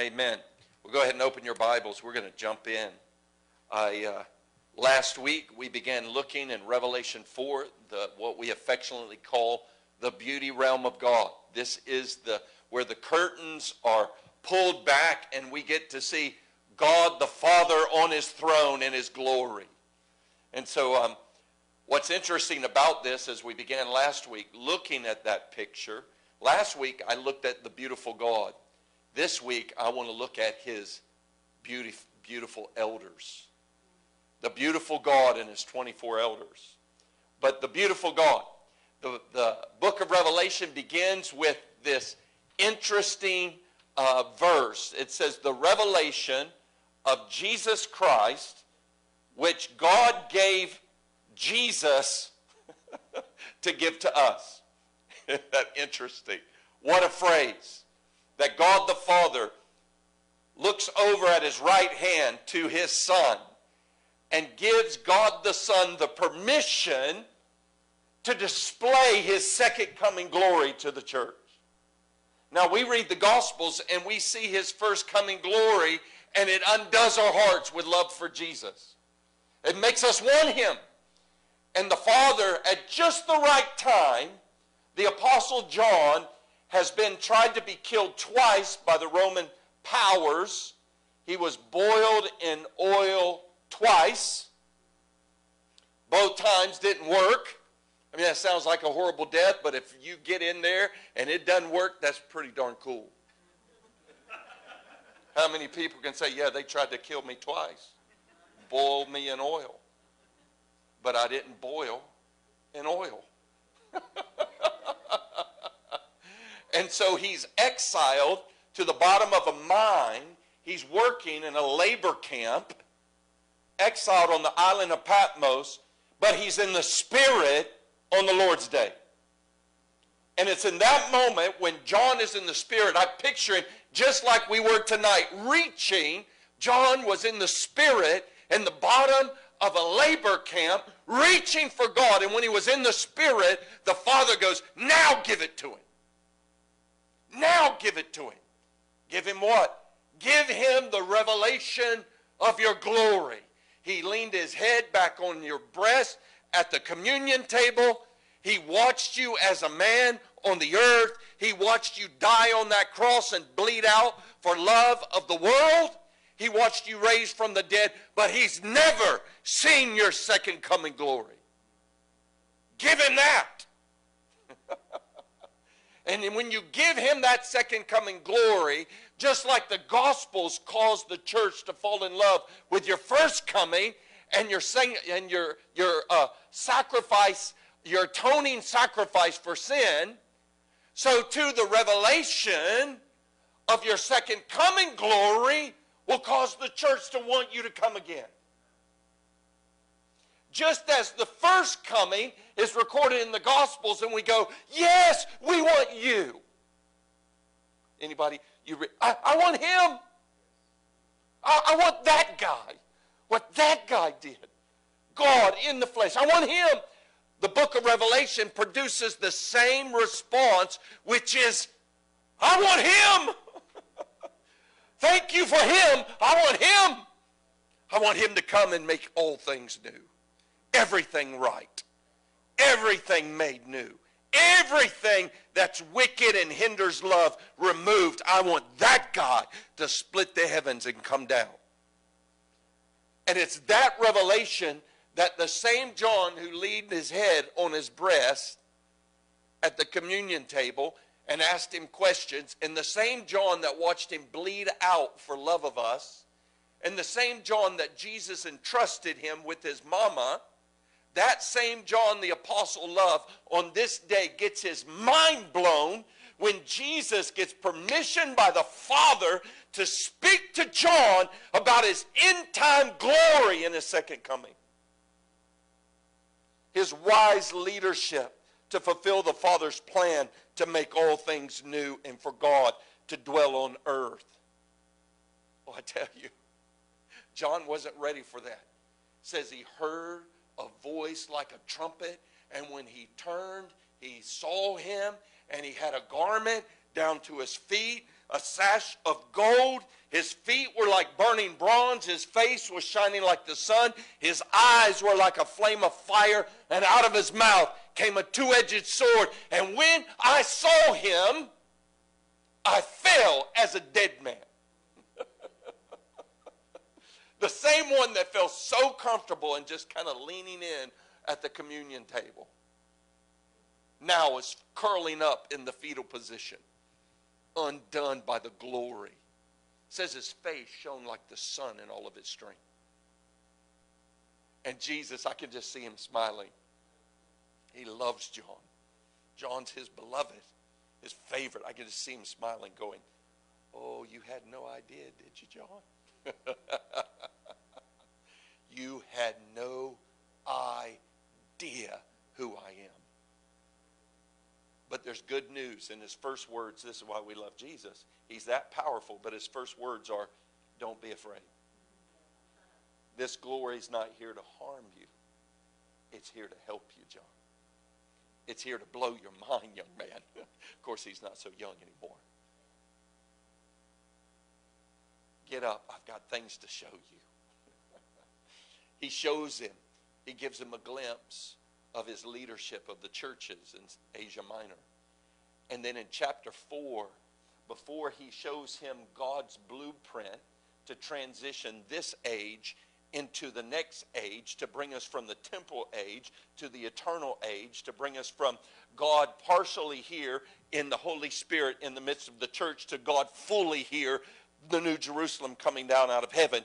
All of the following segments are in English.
Amen. We'll go ahead and open your Bibles. We're going to jump in. I uh, last week we began looking in Revelation 4, the what we affectionately call the beauty realm of God. This is the where the curtains are pulled back and we get to see God the Father on his throne in his glory. And so um, what's interesting about this as we began last week looking at that picture, last week I looked at the beautiful God. This week, I want to look at his beautiful, beautiful elders. The beautiful God and his 24 elders. But the beautiful God. The, the book of Revelation begins with this interesting uh, verse. It says, The revelation of Jesus Christ, which God gave Jesus to give to us. that interesting? What a phrase that God the Father looks over at his right hand to his Son and gives God the Son the permission to display his second coming glory to the church. Now, we read the Gospels and we see his first coming glory, and it undoes our hearts with love for Jesus. It makes us want him. And the Father, at just the right time, the Apostle John has been tried to be killed twice by the Roman powers. He was boiled in oil twice. Both times didn't work. I mean, that sounds like a horrible death, but if you get in there and it doesn't work, that's pretty darn cool. How many people can say, yeah, they tried to kill me twice, boiled me in oil, but I didn't boil in oil. And so he's exiled to the bottom of a mine. He's working in a labor camp, exiled on the island of Patmos, but he's in the spirit on the Lord's day. And it's in that moment when John is in the spirit, I picture him just like we were tonight, reaching. John was in the spirit in the bottom of a labor camp, reaching for God. And when he was in the spirit, the Father goes, Now give it to him. Now give it to him. Give him what? Give him the revelation of your glory. He leaned his head back on your breast at the communion table. He watched you as a man on the earth. He watched you die on that cross and bleed out for love of the world. He watched you raised from the dead, but he's never seen your second coming glory. Give him that. And when you give him that second coming glory, just like the Gospels caused the church to fall in love with your first coming and your, and your, your uh, sacrifice, your atoning sacrifice for sin, so too the revelation of your second coming glory will cause the church to want you to come again just as the first coming is recorded in the Gospels, and we go, Yes, we want you. Anybody? You re- I, I, want him. I, I want that guy. What that guy did. God in the flesh. I want him. The book of Revelation produces the same response, which is, I want him. Thank you for him. I want him. I want him to come and make all things new everything right, everything made new, everything that's wicked and hinders love removed. I want that God to split the heavens and come down. And it's that revelation that the same John who leaned his head on his breast at the communion table and asked him questions, and the same John that watched him bleed out for love of us, and the same John that Jesus entrusted him with his mama that same John the Apostle Love on this day gets his mind blown when Jesus gets permission by the Father to speak to John about his end time glory in his second coming. His wise leadership to fulfill the Father's plan to make all things new and for God to dwell on earth. Oh, I tell you, John wasn't ready for that. Says he heard a voice like a trumpet. And when he turned, he saw him, and he had a garment down to his feet a sash of gold. His feet were like burning bronze. His face was shining like the sun. His eyes were like a flame of fire. And out of his mouth came a two edged sword. And when I saw him, I fell as a dead man. The same one that felt so comfortable and just kind of leaning in at the communion table now is curling up in the fetal position, undone by the glory. It says his face shone like the sun in all of its strength. And Jesus, I can just see him smiling. He loves John. John's his beloved, his favorite. I can just see him smiling, going, Oh, you had no idea, did you, John? you had no idea who I am. But there's good news in his first words. This is why we love Jesus. He's that powerful, but his first words are, Don't be afraid. This glory is not here to harm you, it's here to help you, John. It's here to blow your mind, young man. of course, he's not so young anymore. Get up. I've got things to show you. he shows him, he gives him a glimpse of his leadership of the churches in Asia Minor. And then in chapter 4, before he shows him God's blueprint to transition this age into the next age, to bring us from the temporal age to the eternal age, to bring us from God partially here in the Holy Spirit in the midst of the church to God fully here, the New Jerusalem coming down out of heaven,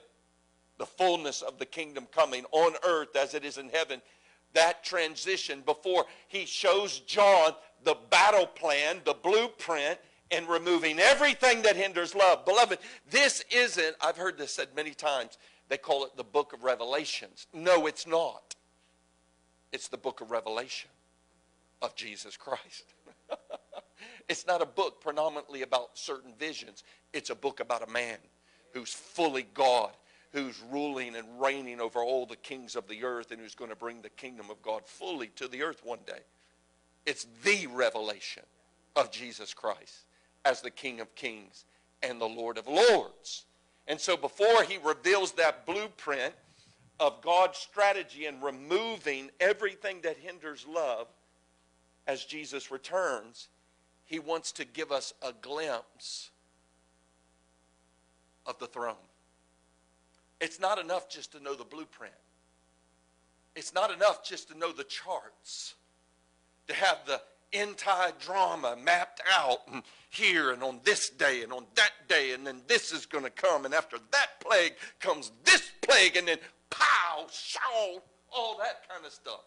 the fullness of the kingdom coming on earth as it is in heaven that transition before he shows John the battle plan, the blueprint, and removing everything that hinders love. Beloved, this isn't, I've heard this said many times, they call it the book of Revelations. No, it's not. It's the book of Revelation of Jesus Christ. It's not a book predominantly about certain visions, it's a book about a man who's fully God who's ruling and reigning over all the kings of the earth and who's going to bring the kingdom of God fully to the earth one day. It's the revelation of Jesus Christ as the King of kings and the Lord of lords. And so before he reveals that blueprint of God's strategy in removing everything that hinders love as Jesus returns, he wants to give us a glimpse of the throne. It's not enough just to know the blueprint. It's not enough just to know the charts, to have the entire drama mapped out and here and on this day and on that day, and then this is going to come, and after that plague comes this plague, and then pow, shaw, all that kind of stuff.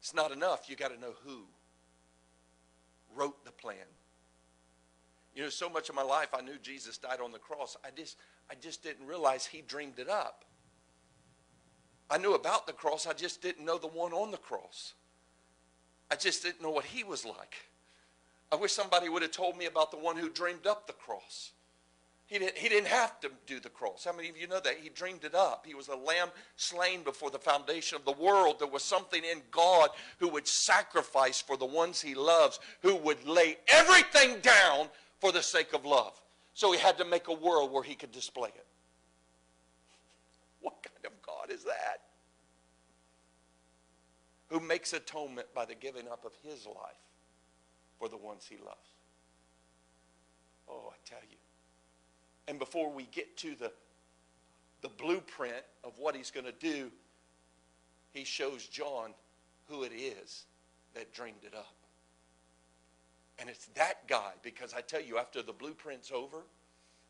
It's not enough. You got to know who wrote the plan. You know, so much of my life I knew Jesus died on the cross. I just I just didn't realize he dreamed it up. I knew about the cross, I just didn't know the one on the cross. I just didn't know what he was like. I wish somebody would have told me about the one who dreamed up the cross. He didn't, he didn't have to do the cross. How many of you know that? He dreamed it up. He was a lamb slain before the foundation of the world. There was something in God who would sacrifice for the ones he loves, who would lay everything down for the sake of love. So he had to make a world where he could display it. What kind of God is that? Who makes atonement by the giving up of his life for the ones he loves. Oh, I tell you. And before we get to the, the blueprint of what he's going to do, he shows John who it is that dreamed it up. And it's that guy, because I tell you, after the blueprint's over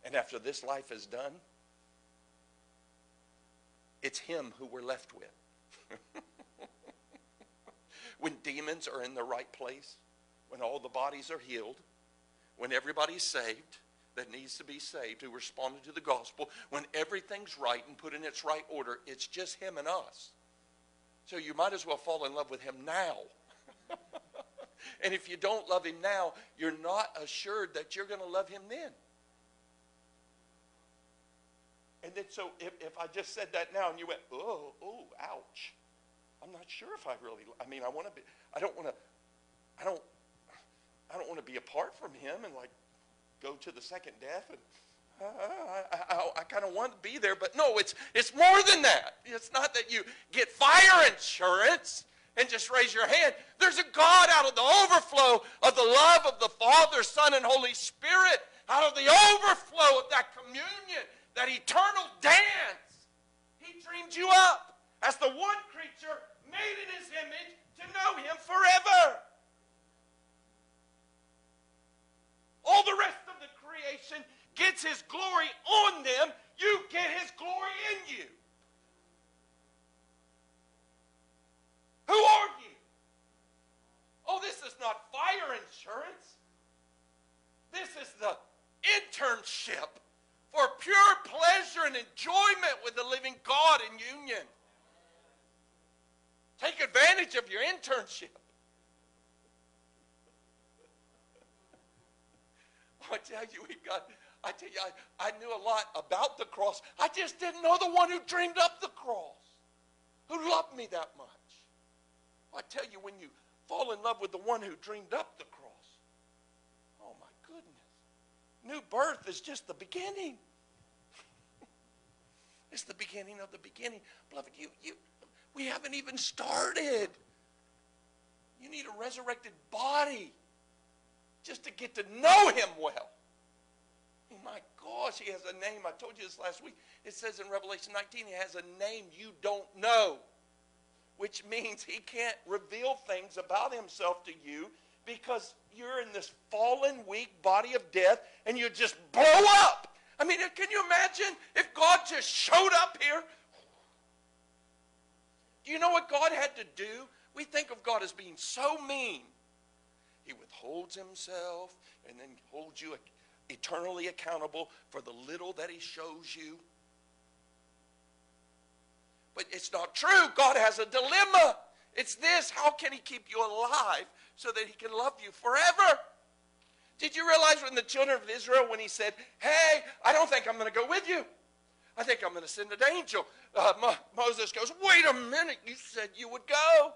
and after this life is done, it's him who we're left with. when demons are in the right place, when all the bodies are healed, when everybody's saved that needs to be saved, who responded to the gospel, when everything's right and put in its right order, it's just him and us. So you might as well fall in love with him now. And if you don't love him now, you're not assured that you're going to love him then. And then, so if, if I just said that now and you went, oh, oh, ouch, I'm not sure if I really, I mean, I want to be, I don't want to, I don't, I don't want to be apart from him and like go to the second death and uh, I, I, I kind of want to be there, but no, it's, it's more than that. It's not that you get fire insurance and just raise your hand. There's a God out of the overflow of the love of the Father, Son, and Holy Spirit, out of the overflow of that communion, that eternal dance. He dreamed you up as the one creature made in his image to know him forever. All the rest of the creation gets his glory on them, you get his glory in you. Who are you? Oh, this is not fire insurance. This is the internship for pure pleasure and enjoyment with the living God in union. Take advantage of your internship. I tell you, we got I tell you, I, I knew a lot about the cross. I just didn't know the one who dreamed up the cross, who loved me that much. I tell you, when you fall in love with the one who dreamed up the cross, oh my goodness. New birth is just the beginning. it's the beginning of the beginning. Beloved, you, you, we haven't even started. You need a resurrected body just to get to know him well. My gosh, he has a name. I told you this last week. It says in Revelation 19, he has a name you don't know, which means he can't reveal things about himself to you because you're in this fallen, weak body of death and you just blow up. I mean, can you imagine if God just showed up here? Do you know what God had to do? We think of God as being so mean. He withholds himself and then holds you eternally accountable for the little that he shows you. But it's not true. God has a dilemma. It's this how can he keep you alive so that he can love you forever? Did you realize when the children of Israel, when he said, Hey, I don't think I'm going to go with you, I think I'm going to send an angel. Uh, Mo- Moses goes, Wait a minute, you said you would go.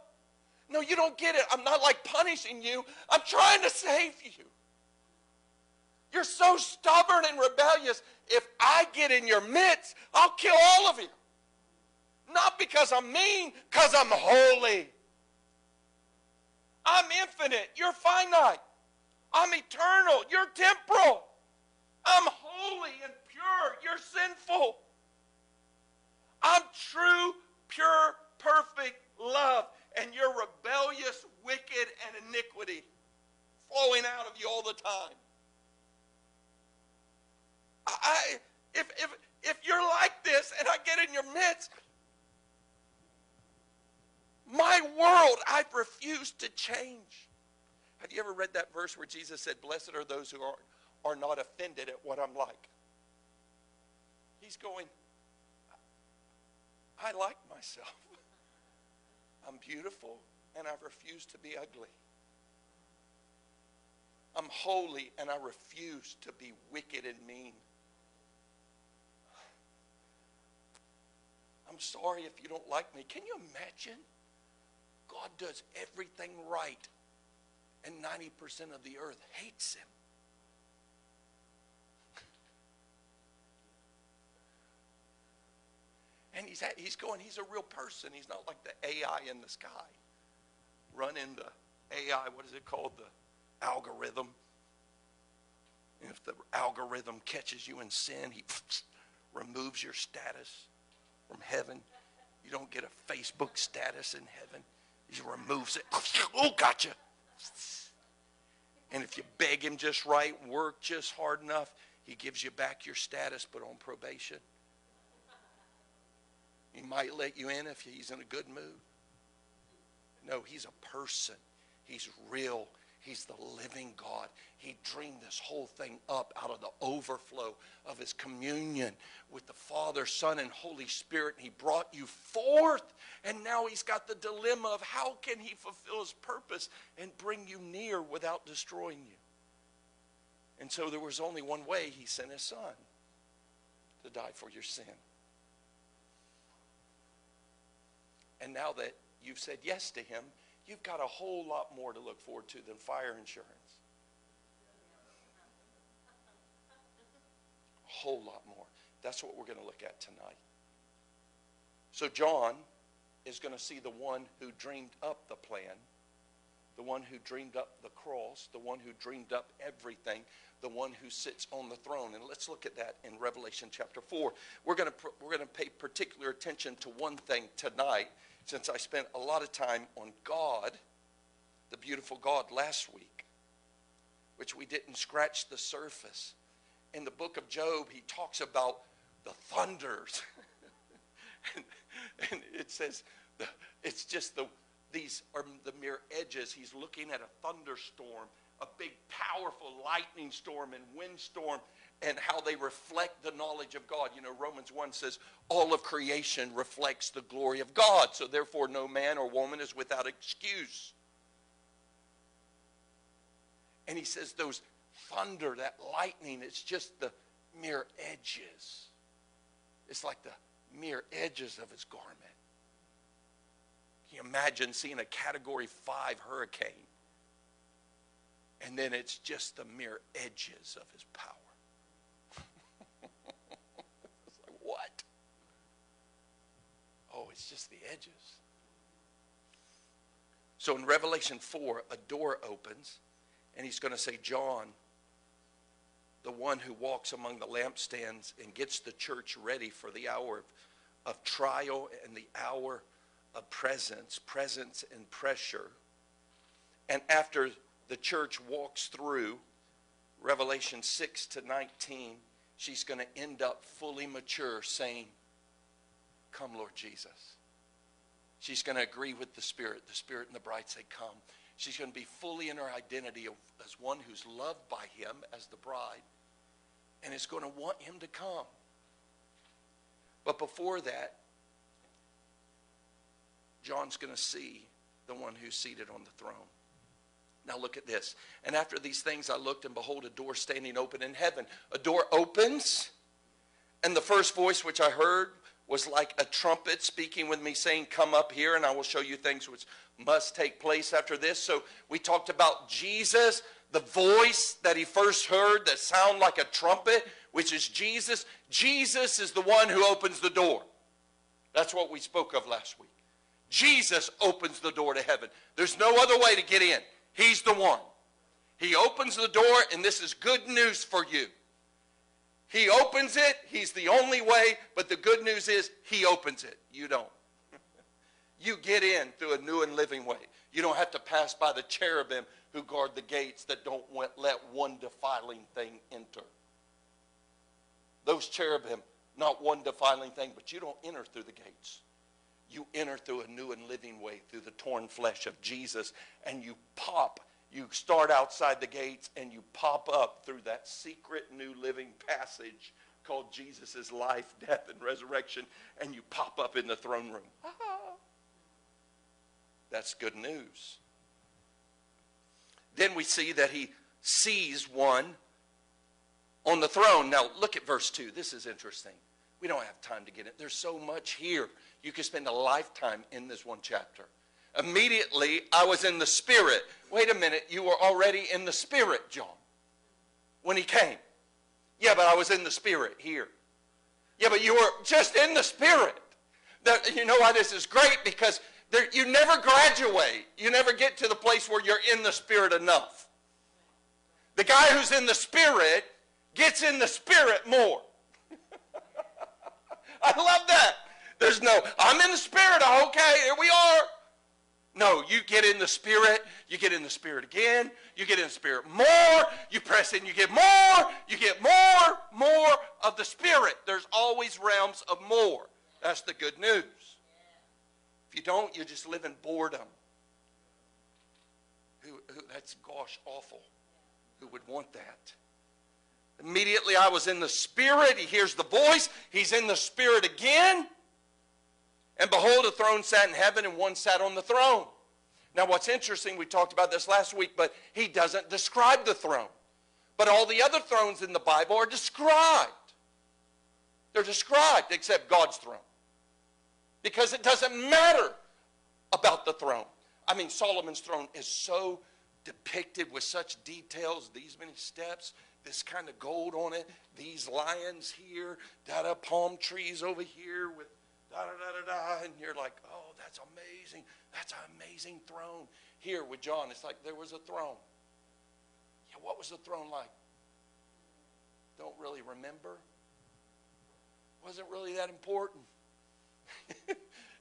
No, you don't get it. I'm not like punishing you, I'm trying to save you. You're so stubborn and rebellious. If I get in your midst, I'll kill all of you. Not because I'm mean, because I'm holy. I'm infinite. You're finite. I'm eternal. You're temporal. I'm holy and pure. You're sinful. I'm true, pure, perfect love. And you're rebellious, wicked, and iniquity flowing out of you all the time. I, if, if, if you're like this and I get in your midst, my world, I refuse to change. Have you ever read that verse where Jesus said, Blessed are those who are, are not offended at what I'm like? He's going, I like myself. I'm beautiful and I refuse to be ugly. I'm holy and I refuse to be wicked and mean. Sorry if you don't like me. Can you imagine? God does everything right, and 90% of the earth hates him. And he's, he's going, he's a real person. He's not like the AI in the sky. Running the AI, what is it called? The algorithm. if the algorithm catches you in sin, he removes your status from heaven. You don't get a Facebook status in heaven. He removes it. Oh, gotcha. And if you beg him just right, work just hard enough, he gives you back your status, but on probation. He might let you in if he's in a good mood. No, he's a person. He's real. He's the living God. He dreamed this whole thing up out of the overflow of his communion with the Father, Son, and Holy Spirit. He brought you forth. And now he's got the dilemma of how can he fulfill his purpose and bring you near without destroying you. And so there was only one way he sent his son to die for your sin. And now that you've said yes to him, you've got a whole lot more to look forward to than fire insurance. A whole lot more. That's what we're going to look at tonight. So, John is going to see the one who dreamed up the plan, the one who dreamed up the cross, the one who dreamed up everything, the one who sits on the throne. And let's look at that in Revelation chapter 4. We're going to, we're going to pay particular attention to one thing tonight since I spent a lot of time on God, the beautiful God, last week, which we didn't scratch the surface. In the book of Job, he talks about the thunders. and, and, it says the, it's just the these are the mere edges. He's looking at a thunderstorm a big, powerful lightning storm and windstorm and how they reflect the knowledge of God. You know, Romans 1 says, all of creation reflects the glory of God. So therefore, no man or woman is without excuse. And he says, those thunder, that lightning, it's just the mere edges. It's like the mere edges of his garment. Can you imagine seeing a category 5 hurricane? and then it's just the mere edges of his power. it's like, what? Oh, it's just the edges. So in Revelation 4, a door opens, and he's going to say, John, the one who walks among the lampstands and gets the church ready for the hour of, of trial and the hour of presence, presence and pressure. And after the church walks through Revelation 6 to 19, she's going to end up fully mature saying, Come, Lord Jesus. She's going to agree with the Spirit. The Spirit and the bride say, Come. She's going to be fully in her identity as one who's loved by Him as the bride and is going to want Him to come. But before that, John's going to see the one who's seated on the throne. Now look at this. And after these things I looked, and behold, a door standing open in heaven. A door opens, and the first voice which I heard was like a trumpet speaking with me, saying, Come up here, and I will show you things which must take place after this. So we talked about Jesus, the voice that he first heard that sound like a trumpet, which is Jesus. Jesus is the one who opens the door. That's what we spoke of last week. Jesus opens the door to heaven. There's no other way to get in. He's the one. He opens the door, and this is good news for you. He opens it. He's the only way, but the good news is he opens it. You don't. you get in through a new and living way. You don't have to pass by the cherubim who guard the gates that don't let one defiling thing enter. Those cherubim, not one defiling thing, but you don't enter through the gates you enter through a new and living way through the torn flesh of Jesus and you pop you start outside the gates and you pop up through that secret new living passage called Jesus' life, death, and resurrection, and you pop up in the throne room. That's good news. Then we see that he sees one on the throne. Now, look at verse 2. This is interesting. We don't have time to get it. There's so much here. You could spend a lifetime in this one chapter. Immediately, I was in the Spirit. Wait a minute, you were already in the Spirit, John, when he came. Yeah, but I was in the Spirit here. Yeah, but you were just in the Spirit. That, you know why this is great? Because there, you never graduate. You never get to the place where you're in the Spirit enough. The guy who's in the Spirit gets in the Spirit more. I love that. There's no, I'm in the spirit. Okay, here we are. No, you get in the spirit, you get in the spirit again, you get in the spirit more, you press in, you get more, you get more, more of the spirit. There's always realms of more. That's the good news. If you don't, you just live in boredom. Who, who, that's gosh awful. Who would want that? Immediately I was in the spirit. He hears the voice. He's in the spirit again. And behold, a throne sat in heaven, and one sat on the throne. Now, what's interesting, we talked about this last week, but he doesn't describe the throne. But all the other thrones in the Bible are described. They're described, except God's throne. Because it doesn't matter about the throne. I mean, Solomon's throne is so depicted with such details, these many steps, this kind of gold on it, these lions here, da da uh, palm trees over here with da da da da da, and you're like, oh, that's amazing. That's an amazing throne. Here with John, it's like there was a throne. Yeah, what was the throne like? Don't really remember. Wasn't really that important.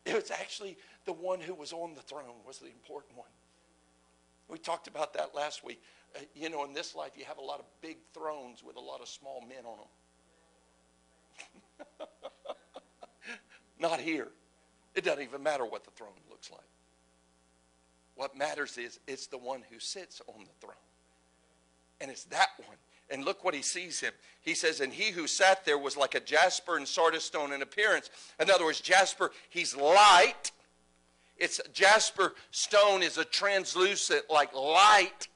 it was actually the one who was on the throne was the important one. We talked about that last week. Uh, you know, in this life, you have a lot of big thrones with a lot of small men on them. Not here. It doesn't even matter what the throne looks like. What matters is it's the one who sits on the throne. And it's that one. And look what he sees him. He says, And he who sat there was like a jasper and sardis stone in appearance. In other words, jasper, he's light. It's jasper stone is a translucent, like light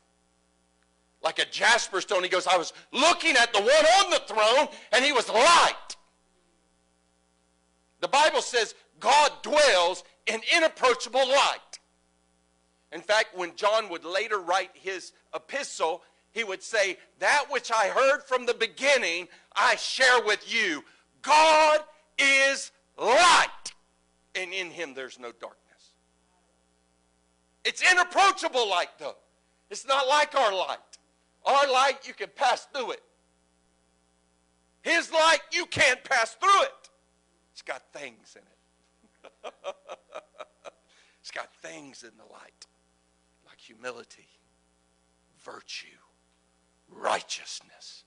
like a jasper stone. He goes, I was looking at the one on the throne, and he was light. The Bible says God dwells in inapproachable light. In fact, when John would later write his epistle, he would say, That which I heard from the beginning, I share with you. God is light, and in him there's no darkness. It's inapproachable light, though. It's not like our light. Our light, you can pass through it. His light, you can't pass through it. It's got things in it. it's got things in the light, like humility, virtue, righteousness,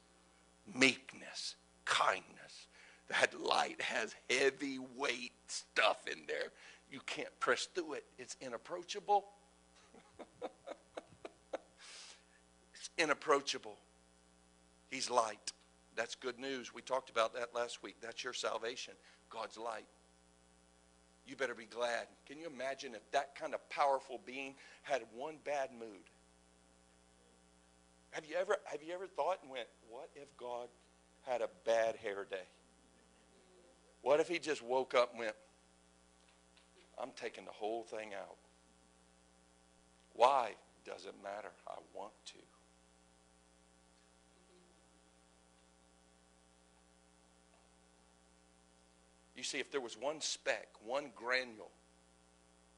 meekness, kindness. That light has heavy weight stuff in there. You can't press through it, it's inapproachable. It's inapproachable. He's light. That's good news. We talked about that last week. That's your salvation. God's light. You better be glad. Can you imagine if that kind of powerful being had one bad mood? Have you ever have you ever thought and went, what if God had a bad hair day? What if he just woke up and went, I'm taking the whole thing out? Why? Doesn't matter. I want to. You see, if there was one speck, one granule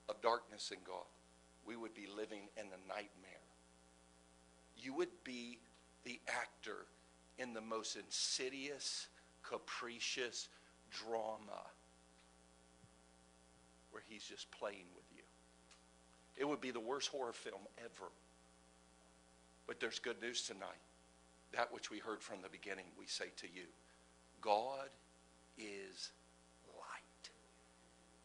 of darkness in God, we would be living in a nightmare. You would be the actor in the most insidious, capricious drama where he's just playing with you. It would be the worst horror film ever. But there's good news tonight. That which we heard from the beginning, we say to you God is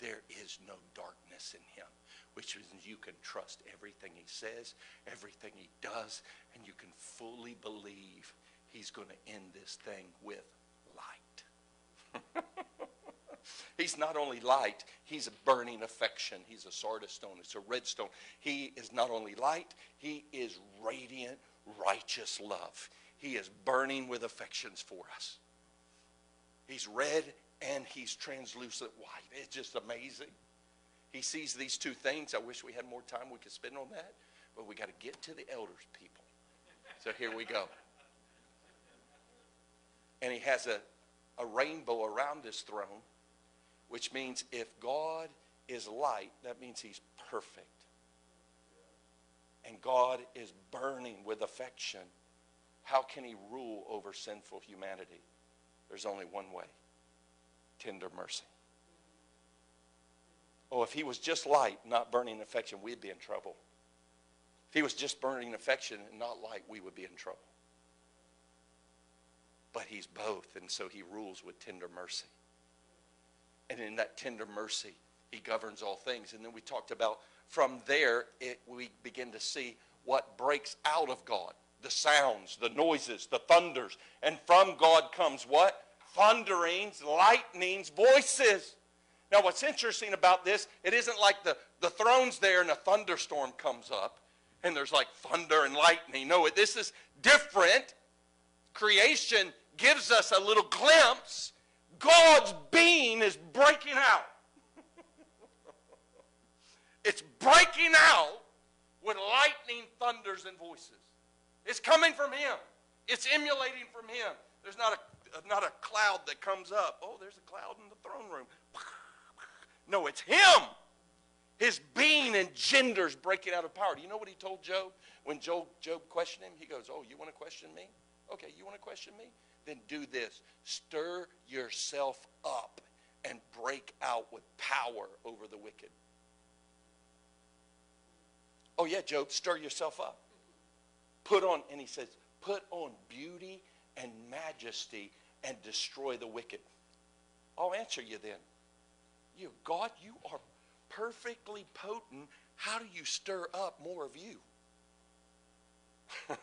there is no darkness in him, which means you can trust everything he says, everything he does, and you can fully believe he's going to end this thing with light. he's not only light, he's a burning affection. He's a sardis stone, it's a red stone. He is not only light, he is radiant, righteous love. He is burning with affections for us. He's red and he's translucent white. It's just amazing. He sees these two things. I wish we had more time we could spend on that, but we got to get to the elders, people. So here we go. And he has a, a rainbow around his throne, which means if God is light, that means he's perfect. And God is burning with affection. How can he rule over sinful humanity? There's only one way tender mercy. Oh, if he was just light, not burning affection, we'd be in trouble. If he was just burning affection and not light, we would be in trouble. But he's both, and so he rules with tender mercy. And in that tender mercy, he governs all things. And then we talked about from there, it, we begin to see what breaks out of God the sounds, the noises, the thunders. And from God comes what? Thunderings, lightnings, voices. Now, what's interesting about this, it isn't like the, the throne's there and a thunderstorm comes up and there's like thunder and lightning. No, this is different. Creation gives us a little glimpse. God's being is breaking out. it's breaking out with lightning, thunders, and voices. It's coming from Him. It's emulating from him. There's not a, not a cloud that comes up. Oh, there's a cloud in the throne room. No, it's him. His being engenders breaking out of power. Do you know what he told Job? When Job, Job questioned him, he goes, Oh, you want to question me? Okay, you want to question me? Then do this stir yourself up and break out with power over the wicked. Oh, yeah, Job, stir yourself up. Put on, and he says, put on beauty and majesty and destroy the wicked. I'll answer you then. You, God, you are perfectly potent. How do you stir up more of you?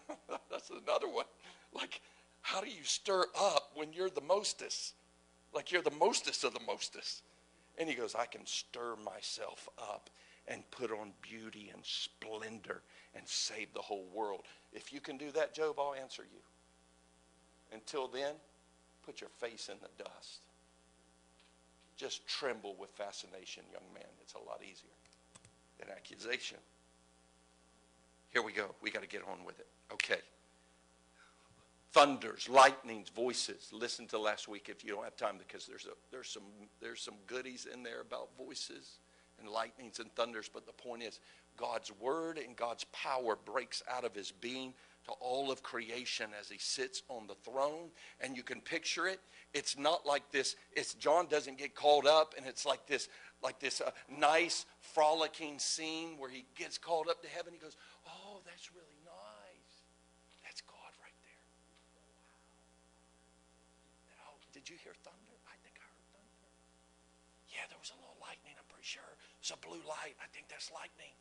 That's another one. Like, how do you stir up when you're the mostest? Like you're the mostest of the mostest. And he goes, I can stir myself up and put on beauty and splendor and save the whole world. If you can do that, Job, I'll answer you. Until then, put your face in the dust. Just tremble with fascination, young man. It's a lot easier than accusation. Here we go. We got to get on with it. Okay. Thunders, lightnings, voices. Listen to last week if you don't have time because there's a, there's some there's some goodies in there about voices and lightnings and thunders. But the point is, God's word and God's power breaks out of his being to all of creation as he sits on the throne. And you can picture it. It's not like this. It's John doesn't get called up and it's like this, like this uh, nice frolicking scene where he gets called up to heaven. He goes, Oh, that's really nice. That's God right there. Wow. Oh, did you hear thunder? I think I heard thunder. Yeah, there was a little lightning, I'm pretty sure. It's a blue light. I think that's lightning.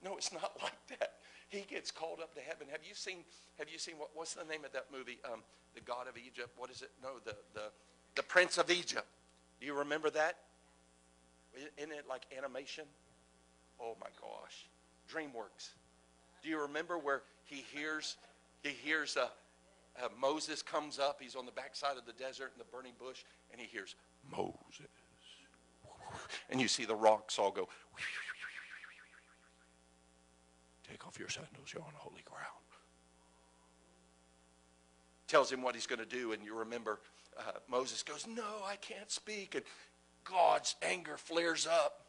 No, it's not like that. He gets called up to heaven. Have you seen? Have you seen what, what's the name of that movie? Um, the God of Egypt. What is it? No, the the the Prince of Egypt. Do you remember that? Isn't it like animation? Oh my gosh, DreamWorks. Do you remember where he hears he hears uh, uh, Moses comes up. He's on the backside of the desert in the burning bush, and he hears Moses. And you see the rocks all go. Take off your sandals, you're on holy ground. Tells him what he's going to do, and you remember uh, Moses goes, No, I can't speak. And God's anger flares up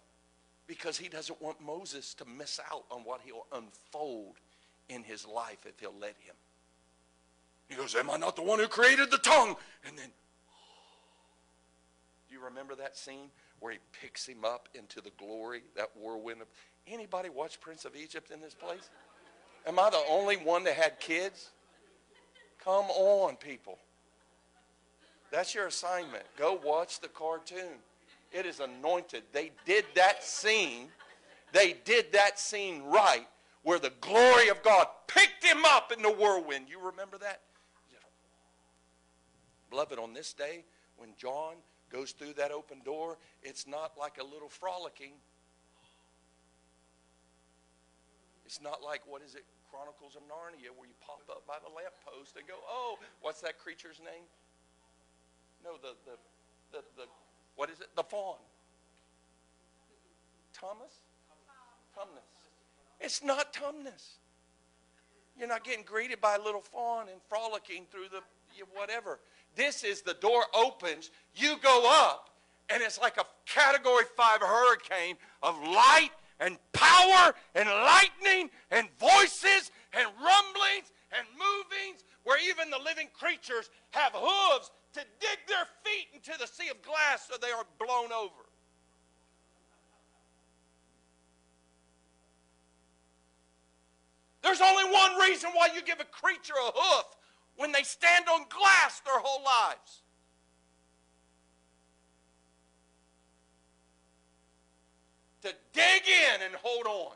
because he doesn't want Moses to miss out on what he'll unfold in his life if he'll let him. He goes, Am I not the one who created the tongue? And then, do you remember that scene where he picks him up into the glory, that whirlwind of Anybody watch Prince of Egypt in this place? Am I the only one that had kids? Come on, people. That's your assignment. Go watch the cartoon. It is anointed. They did that scene. They did that scene right where the glory of God picked him up in the whirlwind. You remember that? Beloved, on this day, when John goes through that open door, it's not like a little frolicking. It's not like, what is it, Chronicles of Narnia, where you pop up by the lamppost and go, oh, what's that creature's name? No, the, the, the, the what is it? The faun. Thomas? Tumnus. It's not Tumnus. You're not getting greeted by a little faun and frolicking through the whatever. This is the door opens, you go up, and it's like a category five hurricane of light and power and lightning and voices and rumblings and movings where even the living creatures have hooves to dig their feet into the sea of glass so they are blown over. There's only one reason why you give a creature a hoof when they stand on glass their whole lives. To dig in and hold on.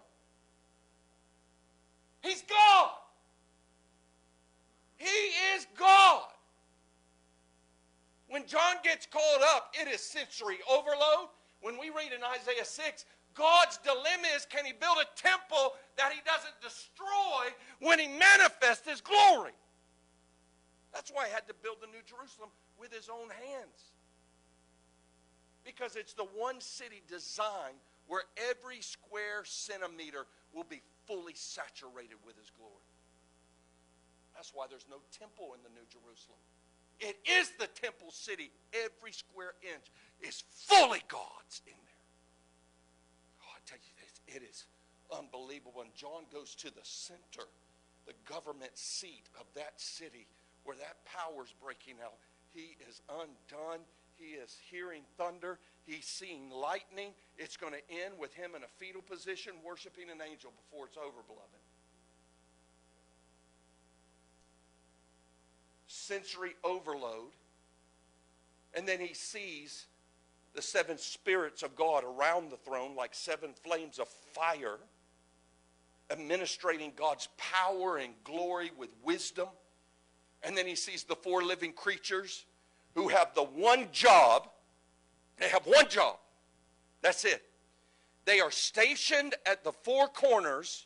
He's God. He is God. When John gets called up, it is sensory overload. When we read in Isaiah 6, God's dilemma is can he build a temple that he doesn't destroy when he manifests his glory? That's why he had to build the New Jerusalem with his own hands. Because it's the one city designed where every square centimeter will be fully saturated with His glory. That's why there's no temple in the New Jerusalem. It is the temple city. Every square inch is fully God's in there. Oh, I tell you this, it is unbelievable. And John goes to the center, the government seat of that city where that power's breaking out. He is undone. He is hearing thunder. He's seeing lightning. It's going to end with him in a fetal position worshiping an angel before it's over, beloved. Sensory overload. And then he sees the seven spirits of God around the throne like seven flames of fire, administrating God's power and glory with wisdom. And then he sees the four living creatures who have the one job. They have one job. That's it. They are stationed at the four corners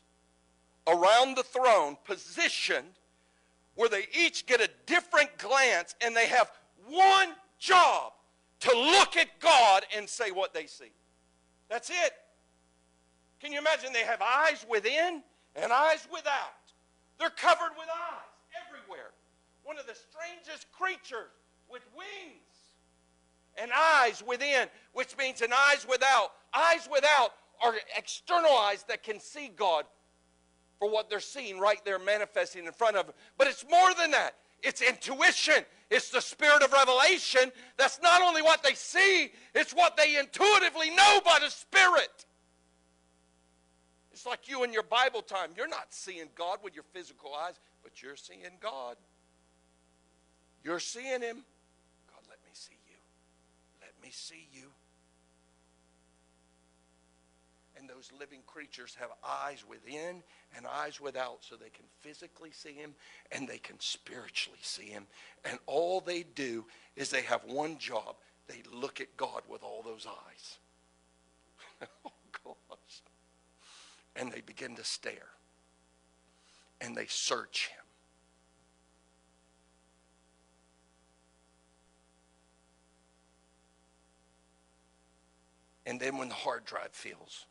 around the throne, positioned where they each get a different glance and they have one job to look at God and say what they see. That's it. Can you imagine? They have eyes within and eyes without. They're covered with eyes everywhere. One of the strangest creatures with wings and eyes within, which means an eyes without. Eyes without are external eyes that can see God for what they're seeing right there manifesting in front of them. But it's more than that. It's intuition. It's the spirit of revelation. That's not only what they see, it's what they intuitively know by the Spirit. It's like you in your Bible time. You're not seeing God with your physical eyes, but you're seeing God. You're seeing Him. God, let me see you. Let see you. And those living creatures have eyes within and eyes without so they can physically see Him and they can spiritually see Him. And all they do is they have one job they look at God with all those eyes. oh, gosh. And they begin to stare and they search Him. And then when the hard drive fails.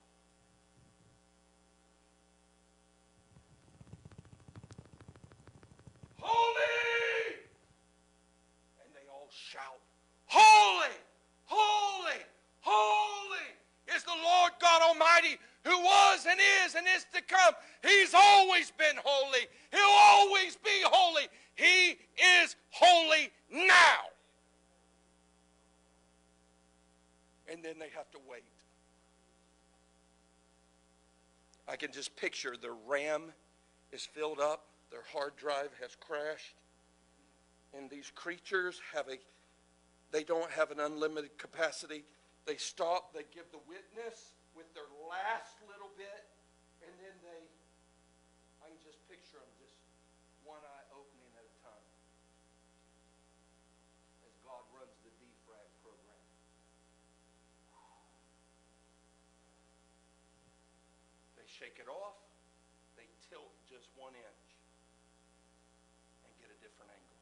Holy! And they all shout, Holy, holy, holy is the Lord God Almighty who was and is and is to come. He's always been holy. He'll always be holy. He is holy now. And then they have to wait. I can just picture the RAM is filled up, their hard drive has crashed, and these creatures have a they don't have an unlimited capacity. They stop, they give the witness with their last little bit, and then they I can just picture them just one eye opening at a time as God runs the defrag program. They shake it off, they tilt just one inch and get a different angle.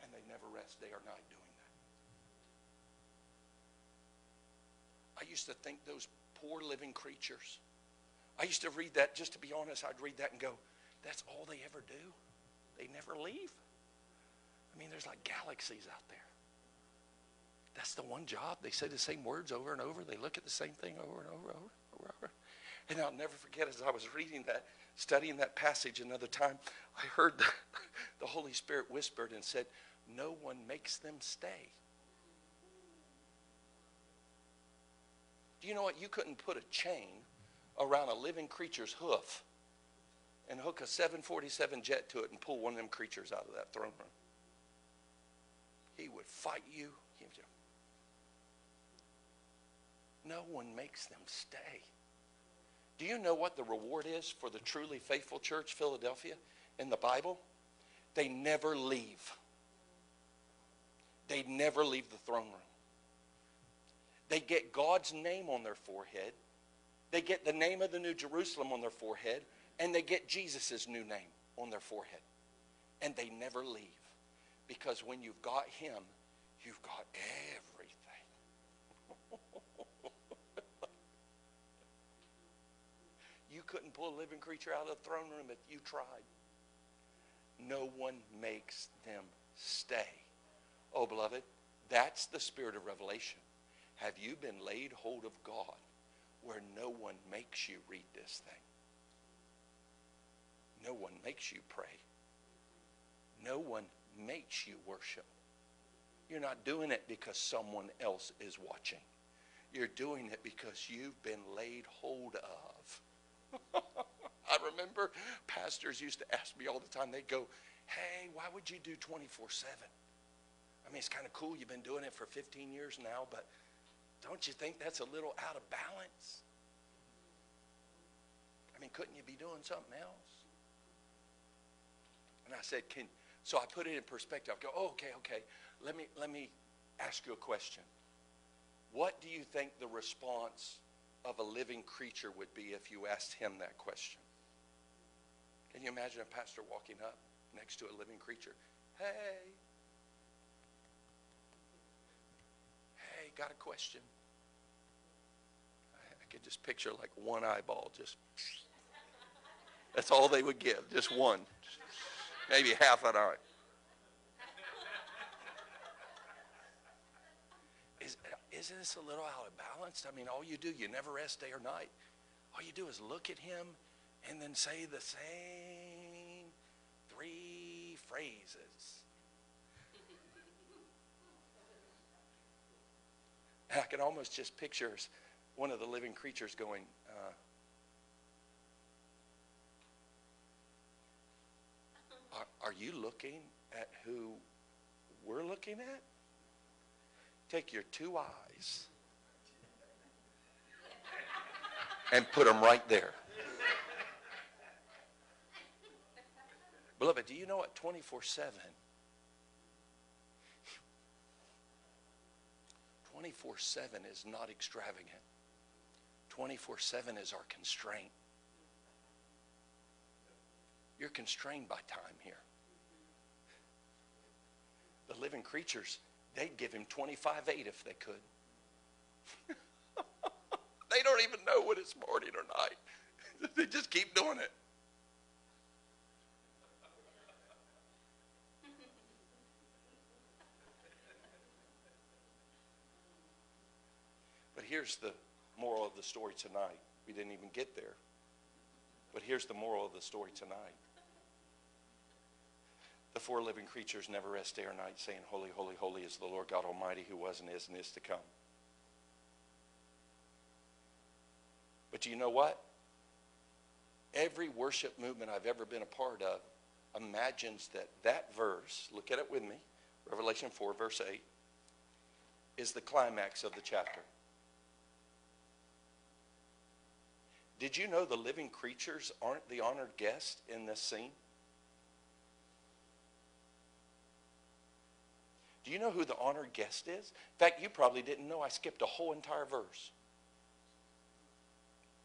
And they never rest day or night doing that. I used to think those poor living creatures. I used to read that, just to be honest, I'd read that and go, that's all they ever do? They never leave? I mean, there's like galaxies out there. That's the one job. They say the same words over and over. They look at the same thing over and over, over, over, over. And I'll never forget as I was reading that, studying that passage another time, I heard the, the Holy Spirit whispered and said, No one makes them stay. Do you know what? You couldn't put a chain around a living creature's hoof and hook a 747 jet to it and pull one of them creatures out of that throne room. He would fight you. No one makes them stay. Do you know what the reward is for the truly faithful church, Philadelphia, in the Bible? They never leave. They never leave the throne room. They get God's name on their forehead. They get the name of the New Jerusalem on their forehead. And they get Jesus' new name on their forehead. and they never leave. Because when you've got him, you've got everything. you couldn't pull a living creature out of the throne room if you tried. No one makes them stay. Oh, beloved, that's the spirit of revelation. Have you been laid hold of God where no one makes you read this thing? No one makes you pray. No one makes you worship. You're not doing it because someone else is watching. You're doing it because you've been laid hold of. I remember pastors used to ask me all the time, they'd go, Hey, why would you do 24 7? I mean, it's kind of cool. You've been doing it for 15 years now, but don't you think that's a little out of balance? I mean, couldn't you be doing something else? And I said, Can so I put it in perspective. I go, oh, okay, okay. Let me let me ask you a question. What do you think the response of a living creature would be if you asked him that question? Can you imagine a pastor walking up next to a living creature? Hey. Hey, got a question. I, I could just picture like one eyeball just that's all they would give, just one. Maybe half an eye. Is, isn't this a little out of balance? I mean, all you do, you never rest day or night. All you do is look at him and then say the same three phrases. I can almost just picture one of the living creatures going, uh, are, are you looking at who we're looking at? Take your two eyes and put them right there. Beloved, do you know what 24 7? 24 7 is not extravagant. 24 7 is our constraint. You're constrained by time here. The living creatures, they'd give him 25 8 if they could. they don't even know when it's morning or night, they just keep doing it. Here's the moral of the story tonight. We didn't even get there. But here's the moral of the story tonight. The four living creatures never rest day or night, saying, Holy, holy, holy is the Lord God Almighty who was and is and is to come. But do you know what? Every worship movement I've ever been a part of imagines that that verse, look at it with me, Revelation 4, verse 8, is the climax of the chapter. Did you know the living creatures aren't the honored guest in this scene? Do you know who the honored guest is? In fact, you probably didn't know I skipped a whole entire verse.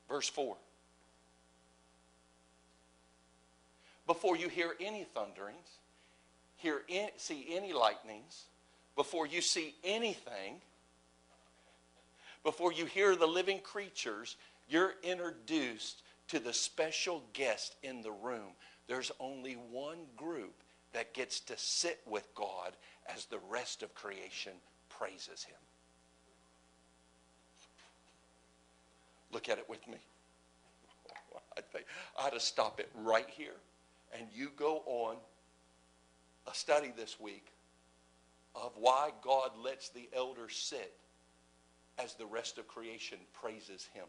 Verse 4. Before you hear any thunderings, hear see any lightnings, before you see anything, before you hear the living creatures, you're introduced to the special guest in the room. There's only one group that gets to sit with God as the rest of creation praises him. Look at it with me. I think I ought to stop it right here. And you go on a study this week of why God lets the elders sit as the rest of creation praises him.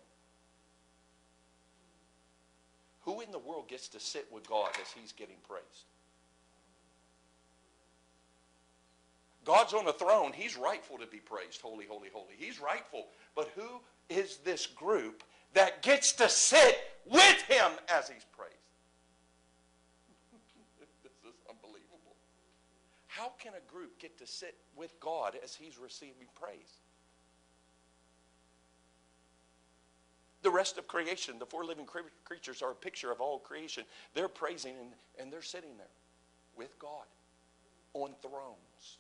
Who in the world gets to sit with God as he's getting praised? God's on the throne. He's rightful to be praised. Holy, holy, holy. He's rightful. But who is this group that gets to sit with him as he's praised? this is unbelievable. How can a group get to sit with God as he's receiving praise? The rest of creation, the four living creatures are a picture of all creation. They're praising and, and they're sitting there. with God on thrones.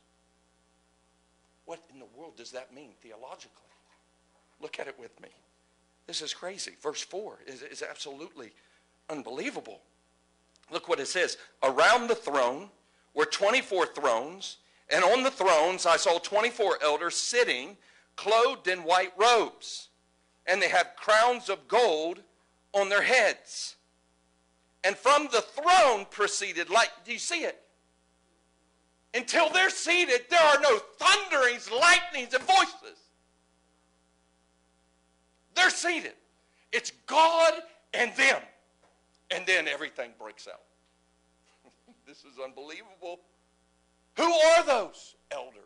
What in the world does that mean theologically? Look at it with me. This is crazy. Verse 4 is, is absolutely unbelievable. Look what it says. Around the throne were 24 thrones, and on the thrones I saw 24 elders sitting, clothed in white robes, and they have crowns of gold on their heads. And from the throne proceeded light. Do you see it? Until they're seated, there are no thunderings, lightnings, and voices. They're seated. It's God and them. And then everything breaks out. this is unbelievable. Who are those elders?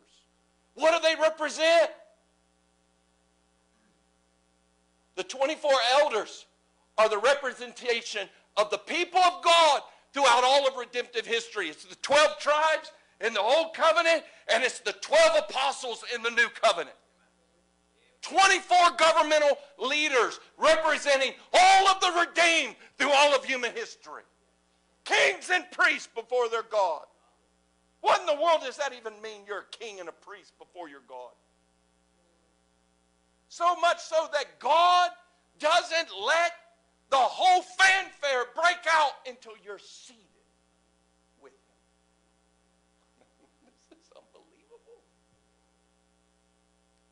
What do they represent? The 24 elders are the representation of the people of God throughout all of redemptive history. It's the 12 tribes in the Old Covenant, and it's the 12 apostles in the New Covenant. 24 governmental leaders representing all of the redeemed through all of human history. Kings and priests before their God. What in the world does that even mean? You're a king and a priest before your God. So much so that God doesn't let the whole fanfare break out until you're seated with Him. this is unbelievable.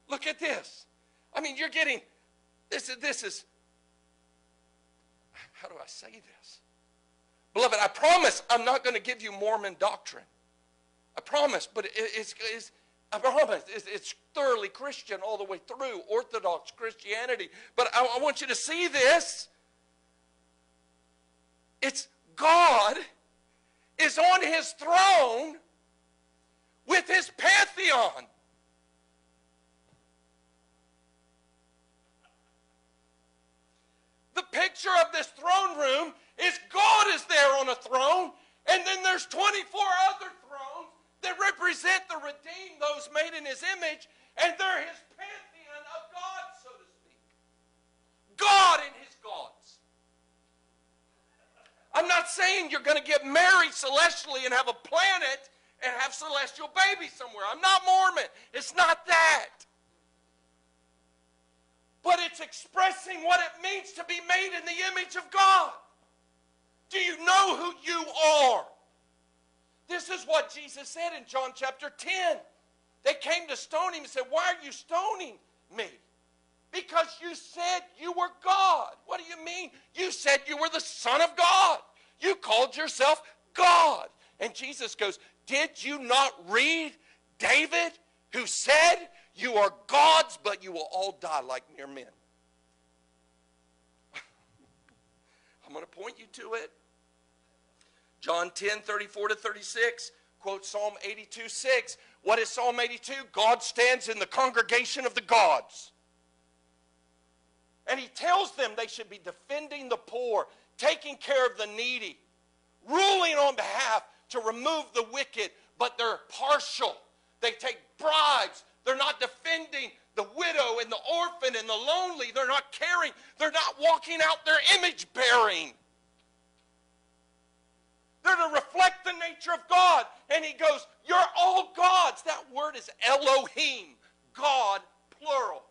Look at this. I mean, you're getting this is this is how do I say this? Beloved, I promise I'm not going to give you Mormon doctrine. I promise, but it, it's, it's I promise it's, it's, thoroughly Christian all the way through, Orthodox Christianity. But I, I want you to see this. It's God is on his throne with his pantheon. The picture of this throne room is God is there on a throne, and then there's 24 other thrones that represent the redeemed, those made in his image, and they're his pantheon of God, so to speak. God and his gods. I'm not saying you're going to get married celestially and have a planet and have celestial babies somewhere. I'm not Mormon. It's not that but it's expressing what it means to be made in the image of God. Do you know who you are? This is what Jesus said in John chapter 10. They came to stone him and said, Why are you stoning me? Because you said you were God. What do you mean? You said you were the Son of God. You called yourself God. And Jesus goes, Did you not read David who said, you are God's, but you will all die like mere men. I'm going to point you to it. John 10, 34 to 36, quote Psalm 82, 6. What is Psalm 82? God stands in the congregation of the gods. And he tells them they should be defending the poor, taking care of the needy, ruling on behalf to remove the wicked, but they're partial. They take bribes, they're not defending the widow and the orphan and the lonely. They're not caring. They're not walking out their image bearing. They're to reflect the nature of God. And he goes, You're all gods. That word is Elohim, God, plural.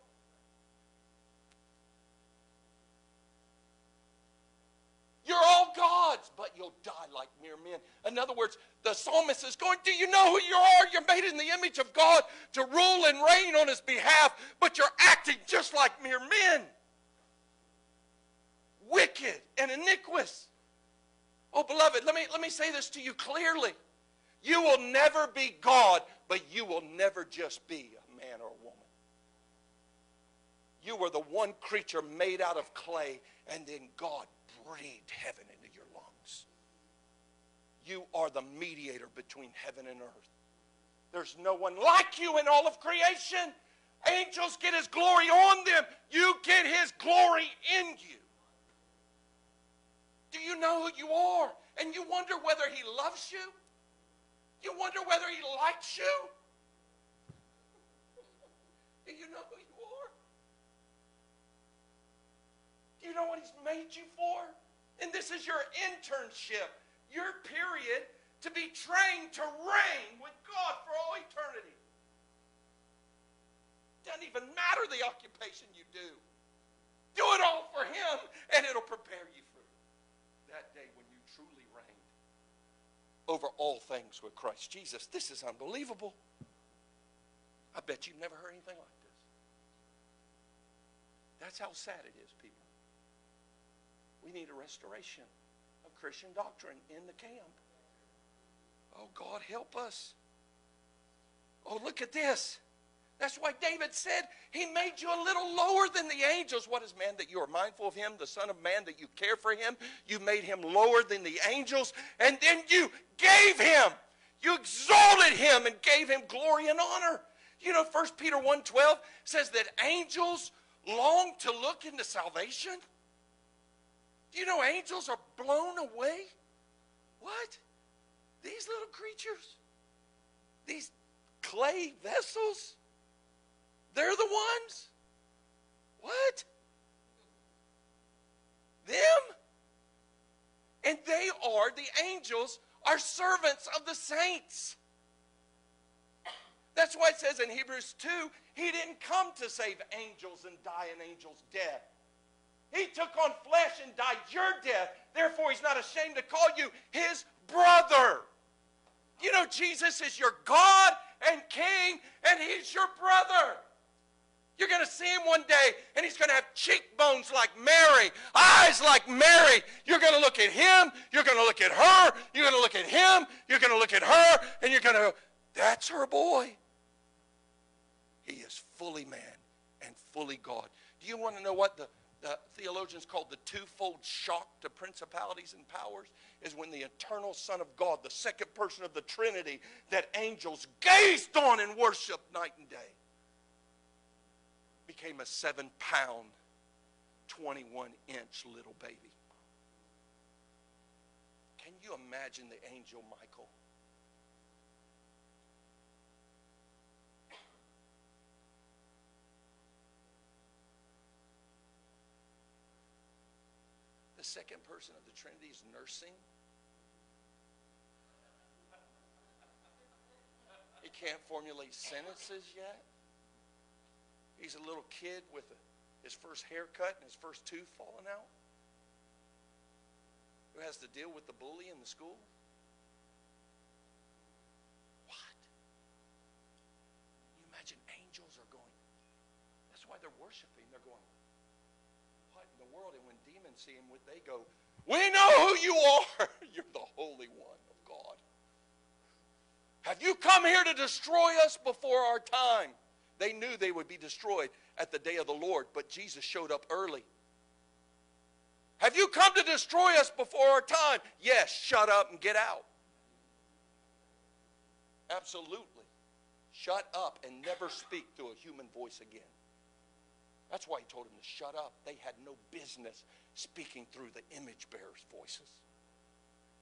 You're all gods, but you'll die like mere men. In other words, the psalmist is going, Do you know who you are? You're made in the image of God to rule and reign on his behalf, but you're acting just like mere men. Wicked and iniquitous. Oh, beloved, let me, let me say this to you clearly. You will never be God, but you will never just be a man or a woman. You were the one creature made out of clay, and then God breathed heaven into your lungs. You are the mediator between heaven and earth. There's no one like you in all of creation. Angels get his glory on them. You get his glory in you. Do you know who you are? And you wonder whether he loves you? You wonder whether he likes you? Do you know who you are? Do you know what he's made you for? And this is your internship, your period to be trained to reign with God for all eternity. Doesn't even matter the occupation you do. Do it all for Him, and it'll prepare you over all things with Christ Jesus. This is unbelievable. I bet you've never heard anything like this. That's how sad it is, people. We need a restoration of Christian doctrine in the camp. Oh, God, help us. Oh, look at this. That's why David said, He made you a little lower than the angels. What is man that you are mindful of him? The Son of Man that you care for him? You made him lower than the angels, and then you gave him. You exalted him and gave him glory and honor. You know, 1 Peter 1.12 says that angels long to look into salvation. Do you know angels are blown away? What? These little creatures? These clay vessels? They're the ones? What? Them? And they are, the angels, are servants of the saints. That's why it says in Hebrews 2 he didn't come to save angels and die an angel's death. He took on flesh and died your death. Therefore, he's not ashamed to call you his brother. You know, Jesus is your God and King, and he's your brother. You're going to see him one day, and he's going to have cheekbones like Mary, eyes like Mary. You're going to look at him, you're going to look at her, you're going to look at him, you're going to look at her, and you're going to go, that's her boy. He is fully man and fully God. Do you want to know what the, the theologians call the twofold shock to principalities and powers? Is when the eternal Son of God, the second person of the Trinity, that angels gazed on and worshiped night and day, became a seven pound, 21 inch little baby. Can you imagine the angel Michael? The second person of the Trinity is nursing. He can't formulate sentences yet. He's a little kid with a, his first haircut and his first tooth falling out. Who has to deal with the bully in the school? What? You imagine angels are going. That's why they're worshiping. They're going, what in the world? And when demons see him, they go, We know who you are. You're the Holy One of God. Have you come here to destroy us before our time? They knew they would be destroyed at the day of the Lord, but Jesus showed up early. Have you come to destroy us before our time? Yes, shut up and get out. Absolutely. Shut up and never speak through a human voice again. That's why he told them to shut up. They had no business speaking through the image bearers' voices.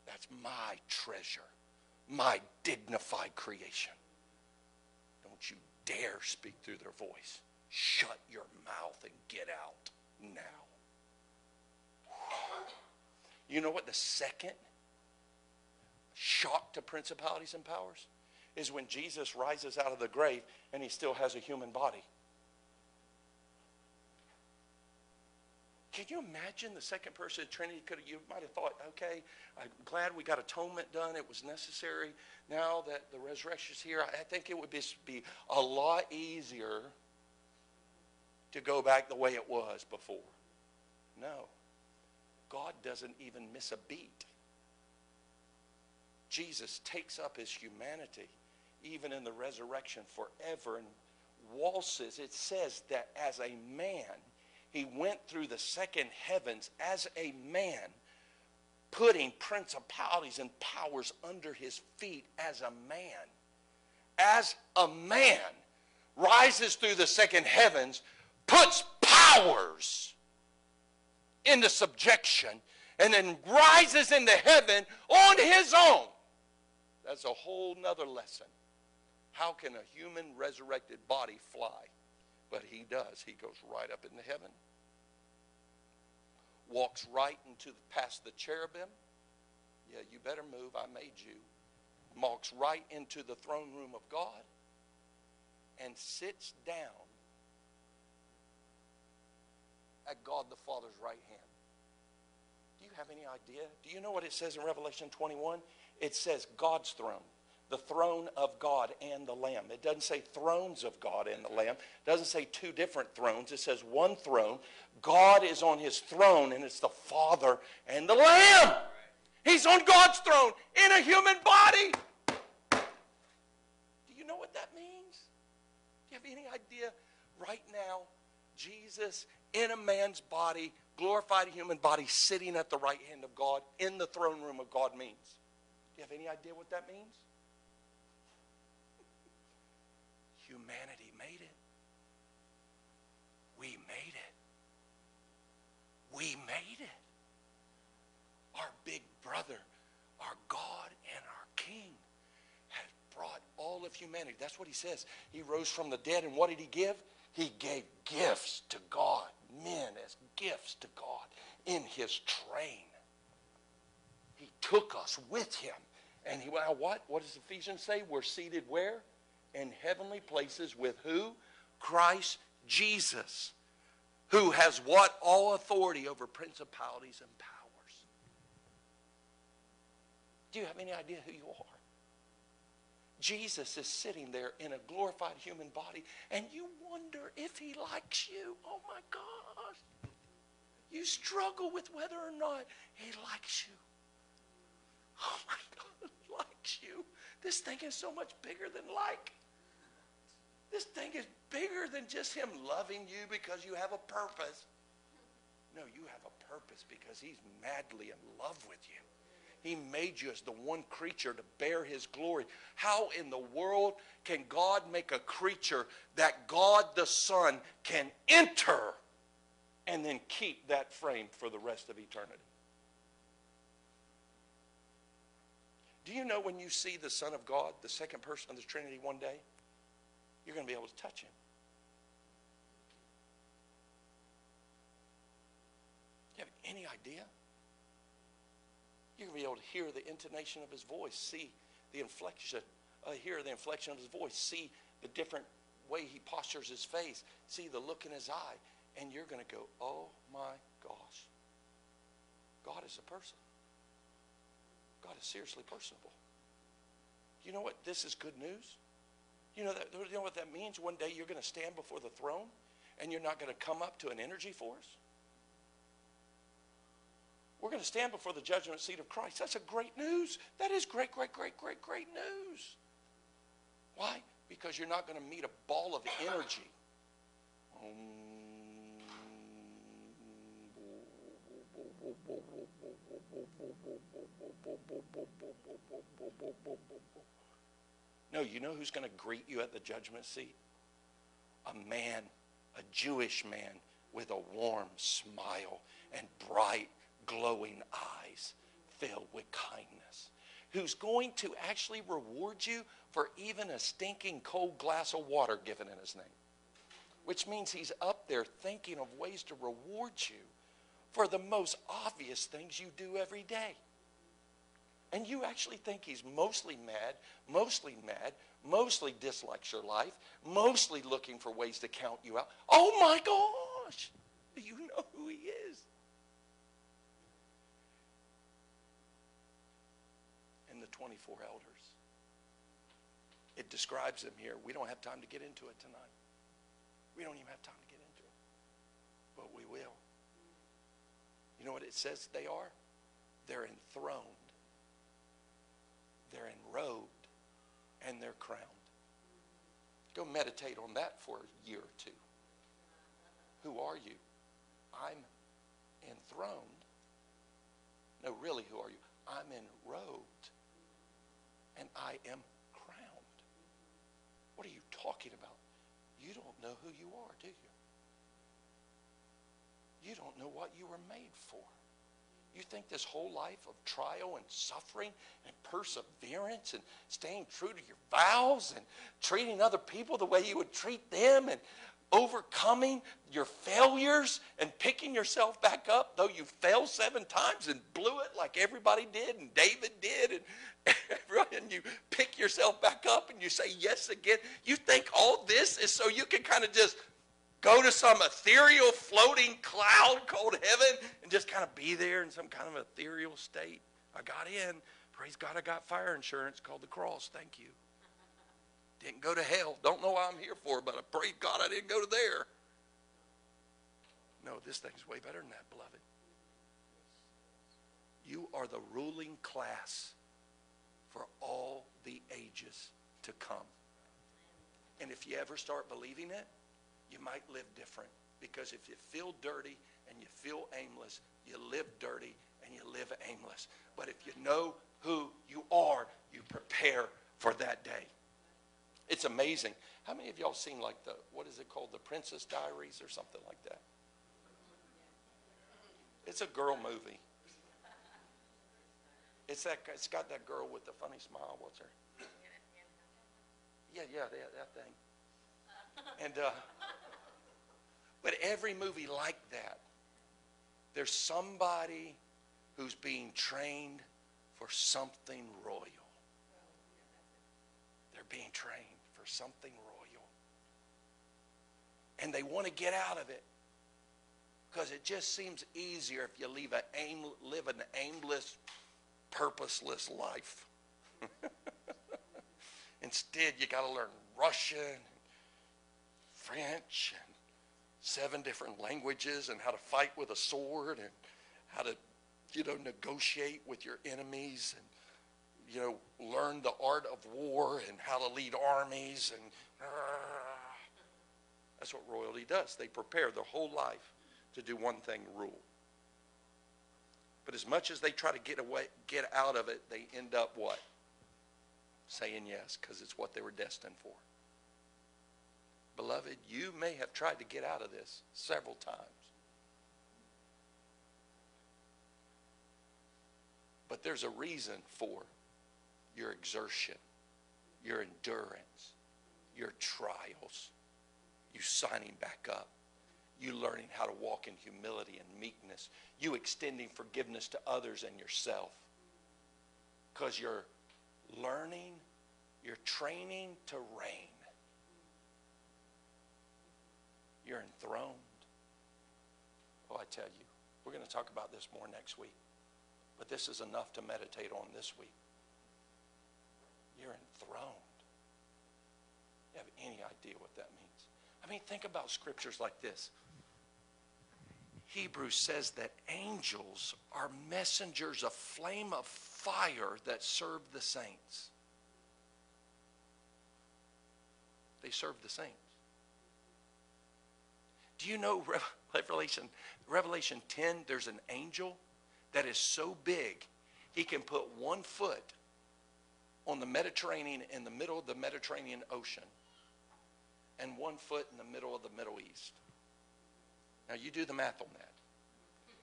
That's my treasure, my dignified creation. Don't you dare speak through their voice. Shut your mouth and get out now. You know what the second shock to principalities and powers is when Jesus rises out of the grave and he still has a human body. Can you imagine the second person of the Trinity could have, you might have thought, okay, I'm glad we got atonement done. It was necessary. Now that the resurrection is here, I think it would be, be a lot easier to go back the way it was before. No. God doesn't even miss a beat. Jesus takes up his humanity, even in the resurrection, forever and waltzes. It says that as a man, he went through the second heavens as a man, putting principalities and powers under his feet as a man. As a man rises through the second heavens, puts powers into subjection, and then rises into heaven on his own. That's a whole nother lesson. How can a human resurrected body fly? But he does. He goes right up into heaven, walks right into the, past the cherubim. Yeah, you better move. I made you. walks right into the throne room of God and sits down at God the Father's right hand. Do you have any idea? Do you know what it says in Revelation 21? It says God's throne, the throne of God and the Lamb. It doesn't say thrones of God and the Lamb. It doesn't say two different thrones. It says one throne. God is on his throne, and it's the Father and the Lamb. He's on God's throne in a human body. Do you know what that means? Do you have any idea right now? Jesus in a man's body, glorified human body, sitting at the right hand of God in the throne room of God means. Do you have any idea what that means? Humanity made it. We made it. We made it. Our big brother, our God, and our King has brought all of humanity. That's what he says. He rose from the dead, and what did he give? He gave gifts to God, men as gifts to God in his train. He took us with him. And he well, what? What does Ephesians say? We're seated where? In heavenly places with who? Christ Jesus. Who has what? All authority over principalities and powers. Do you have any idea who you are? Jesus is sitting there in a glorified human body, and you wonder if he likes you. Oh my gosh. You struggle with whether or not he likes you. Oh my God, likes you. This thing is so much bigger than like. This thing is bigger than just him loving you because you have a purpose. No, you have a purpose because he's madly in love with you. He made you as the one creature to bear his glory. How in the world can God make a creature that God the Son can enter and then keep that frame for the rest of eternity? Do you know when you see the Son of God, the second person of the Trinity one day, you're going to be able to touch him? You have any idea? You're going to be able to hear the intonation of his voice, see the inflection, uh, hear the inflection of his voice, see the different way he postures his face, see the look in his eye, and you're going to go, oh my gosh. God is a person. God is seriously personable. You know what? This is good news. You know, that, you know what that means? One day you're going to stand before the throne and you're not going to come up to an energy force. We're going to stand before the judgment seat of Christ. That's a great news. That is great, great, great, great, great news. Why? Because you're not going to meet a ball of energy. Oh, No, you know who's going to greet you at the judgment seat? A man, a Jewish man with a warm smile and bright glowing eyes filled with kindness, who's going to actually reward you for even a stinking cold glass of water given in his name. Which means he's up there thinking of ways to reward you for the most obvious things you do every day. And you actually think he's mostly mad, mostly mad, mostly dislikes your life, mostly looking for ways to count you out. Oh my gosh! Do you know who he is? And the 24 elders. It describes them here. We don't have time to get into it tonight. We don't even have time to get into it. But we will. You know what it says they are? They're enthroned they're enrobed, and they're crowned. Go meditate on that for a year or two. Who are you? I'm enthroned. No, really, who are you? I'm enrobed, and I am crowned. What are you talking about? You don't know who you are, do you? You don't know what you were made for. You think this whole life of trial and suffering and perseverance and staying true to your vows and treating other people the way you would treat them and overcoming your failures and picking yourself back up, though you failed seven times and blew it like everybody did and David did, and, and you pick yourself back up and you say yes again. You think all this is so you can kind of just go to some ethereal floating cloud called heaven and just kind of be there in some kind of ethereal state. I got in. Praise God, I got fire insurance called the cross. Thank you. Didn't go to hell. Don't know why I'm here for, but I praise God I didn't go to there. No, this thing's way better than that, beloved. You are the ruling class for all the ages to come. And if you ever start believing it, you might live different. Because if you feel dirty and you feel aimless, you live dirty and you live aimless. But if you know who you are, you prepare for that day. It's amazing. How many of y'all seen like the what is it called, the Princess Diaries or something like that? It's a girl movie. It's that. It's got that girl with the funny smile. What's her? Yeah, yeah, that, that thing. And uh, but every movie like that, there's somebody who's being trained for something royal. They're being trained for something royal. And they want to get out of it because it just seems easier if you leave a aim, live an aimless, purposeless life. Instead, you got to learn Russian, French, seven different languages, and how to fight with a sword, and how to, you know, negotiate with your enemies, and you know, learn the art of war and how to lead armies and uh, that's what royalty does. They prepare their whole life to do one thing, rule. But as much as they try to get away, get out of it, they end up what? Saying yes, because it's what they were destined for. Beloved, you may have tried to get out of this several times. But there's a reason for your exertion, your endurance, your trials, you signing back up, you learning how to walk in humility and meekness, you extending forgiveness to others and yourself. Because you're learning, you're training to reign. You're enthroned. Oh, I tell you, we're going to talk about this more next week. But this is enough to meditate on this week. You're enthroned. You have any idea what that means? I mean, think about scriptures like this. Hebrews says that angels are messengers, a flame of fire that serve the saints. They serve the saints. Do you know Revelation, Revelation 10, there's an angel that is so big, he can put one foot on the Mediterranean in the middle of the Mediterranean Ocean and one foot in the middle of the Middle East. Now you do the math on that.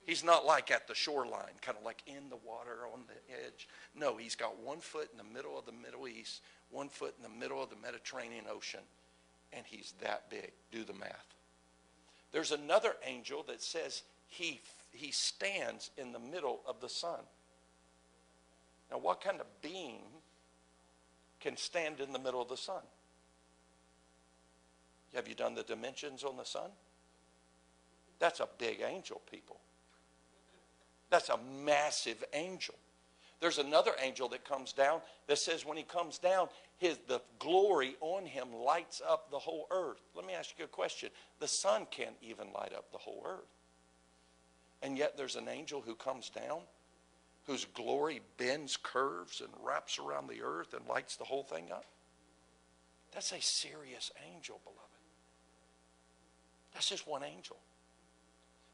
He's not like at the shoreline, kind of like in the water on the edge. No, he's got one foot in the middle of the Middle East, one foot in the middle of the Mediterranean Ocean, and he's that big. Do the math. There's another angel that says he, he stands in the middle of the sun. Now, what kind of being can stand in the middle of the sun. Have you done the dimensions on the sun? That's a big angel, people. That's a massive angel. There's another angel that comes down that says when he comes down, his the glory on him lights up the whole earth. Let me ask you a question. The sun can't even light up the whole earth. And yet there's an angel who comes down whose glory bends curves and wraps around the earth and lights the whole thing up? That's a serious angel, beloved. That's just one angel.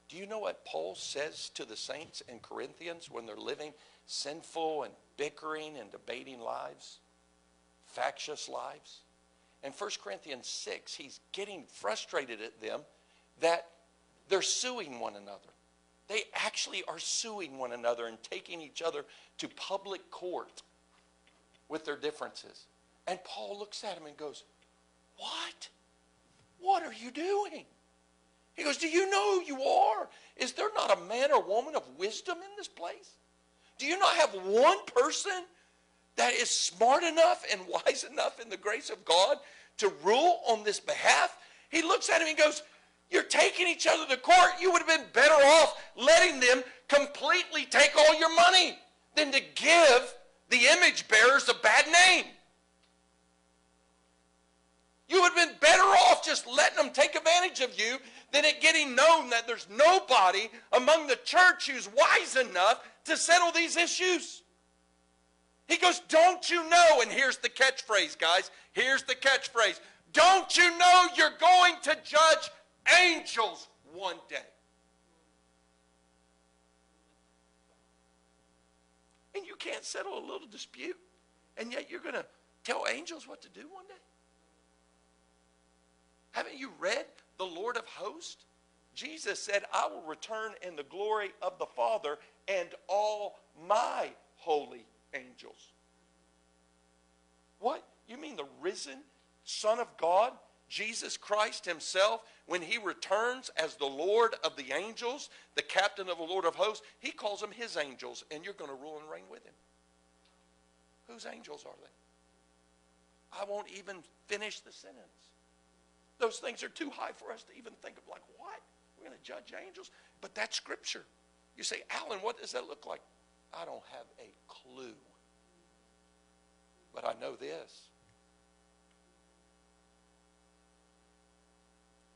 Do you know what Paul says to the saints in Corinthians when they're living sinful and bickering and debating lives, factious lives? In 1 Corinthians 6, he's getting frustrated at them that they're suing one another. They actually are suing one another and taking each other to public court with their differences. And Paul looks at him and goes, What? What are you doing? He goes, Do you know who you are? Is there not a man or woman of wisdom in this place? Do you not have one person that is smart enough and wise enough in the grace of God to rule on this behalf? He looks at him and goes, You're taking each other to court. You would have been better off letting them completely take all your money than to give the image bearers a bad name. You would have been better off just letting them take advantage of you than it getting known that there's nobody among the church who's wise enough to settle these issues. He goes, Don't you know? And here's the catchphrase, guys. Here's the catchphrase. Don't you know you're going to judge angels one day? And you can't settle a little dispute, and yet you're going to tell angels what to do one day? Haven't you read the Lord of hosts? Jesus said, I will return in the glory of the Father and all my holy angels. What? You mean the risen Son of God, Jesus Christ Himself, when He returns as the Lord of the angels, the captain of the Lord of hosts, He calls them His angels, and you're going to rule and reign with Him. Whose angels are they? I won't even finish the sentence. Those things are too high for us to even think of, like, what? We're going to judge angels? But that's Scripture. You say, Allen, what does that look like? I don't have a clue. But I know this.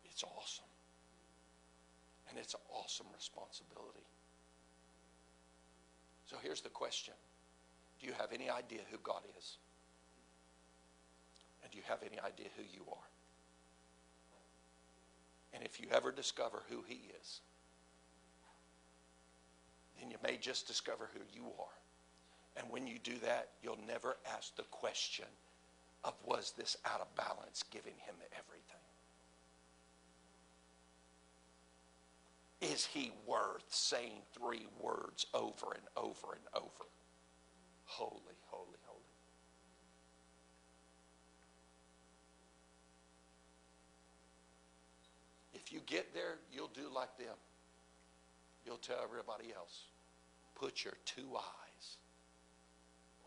It's awesome. And it's an awesome responsibility. So here's the question Do you have any idea who God is? And do you have any idea who you are? And if you ever discover who He is, then you may just discover who you are. And when you do that, you'll never ask the question of was this out of balance giving him everything? Is he worth saying three words over and over and over? Holy, holy, holy. If you get there, you'll do like them. You'll tell everybody else, put your two eyes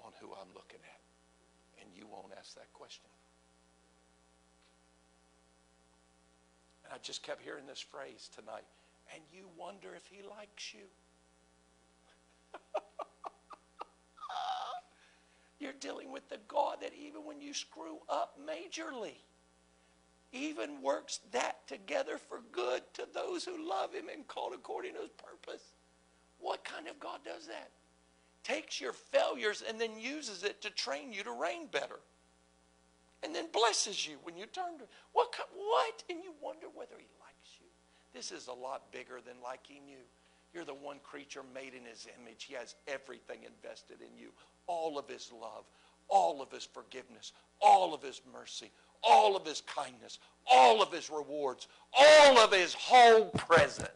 on who I'm looking at, and you won't ask that question. And I just kept hearing this phrase tonight, and you wonder if he likes you. You're dealing with the God that even when you screw up majorly, even works that together for good to those who love him and called according to his purpose. What kind of God does that? Takes your failures and then uses it to train you to reign better. And then blesses you when you turn to what what? And you wonder whether he likes you. This is a lot bigger than liking you. You're the one creature made in his image. He has everything invested in you. All of his love, all of his forgiveness, all of his mercy, all of his kindness, all of his rewards, all of his whole presence.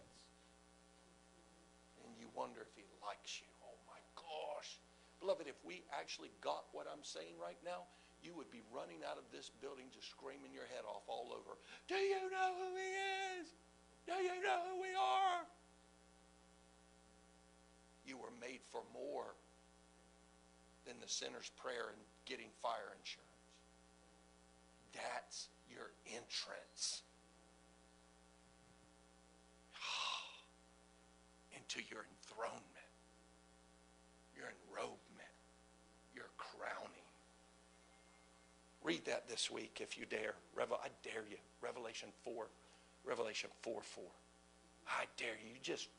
And you wonder if he likes you. Oh my gosh. Beloved, if we actually got what I'm saying right now, you would be running out of this building just screaming your head off all over. Do you know who he is? Do you know who we are? You were made for more than the sinner's prayer and getting fire insurance. That's your entrance into your enthronement, your enrobement, your crowning. Read that this week if you dare. Revel- I dare you. Revelation 4. Revelation 4 4. I dare you. You just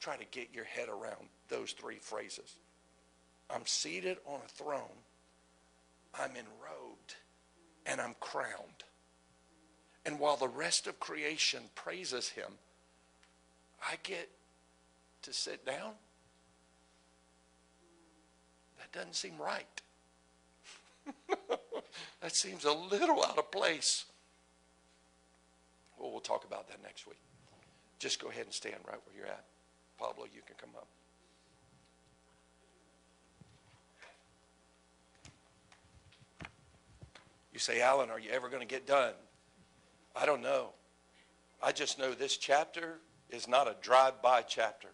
try to get your head around those three phrases. I'm seated on a throne. I'm enrobed and I'm crowned. And while the rest of creation praises him, I get to sit down. That doesn't seem right. that seems a little out of place. Well, we'll talk about that next week. Just go ahead and stand right where you're at. Pablo, you can come up. You say, Allen, are you ever going to get done? I don't know. I just know this chapter is not a drive-by chapter.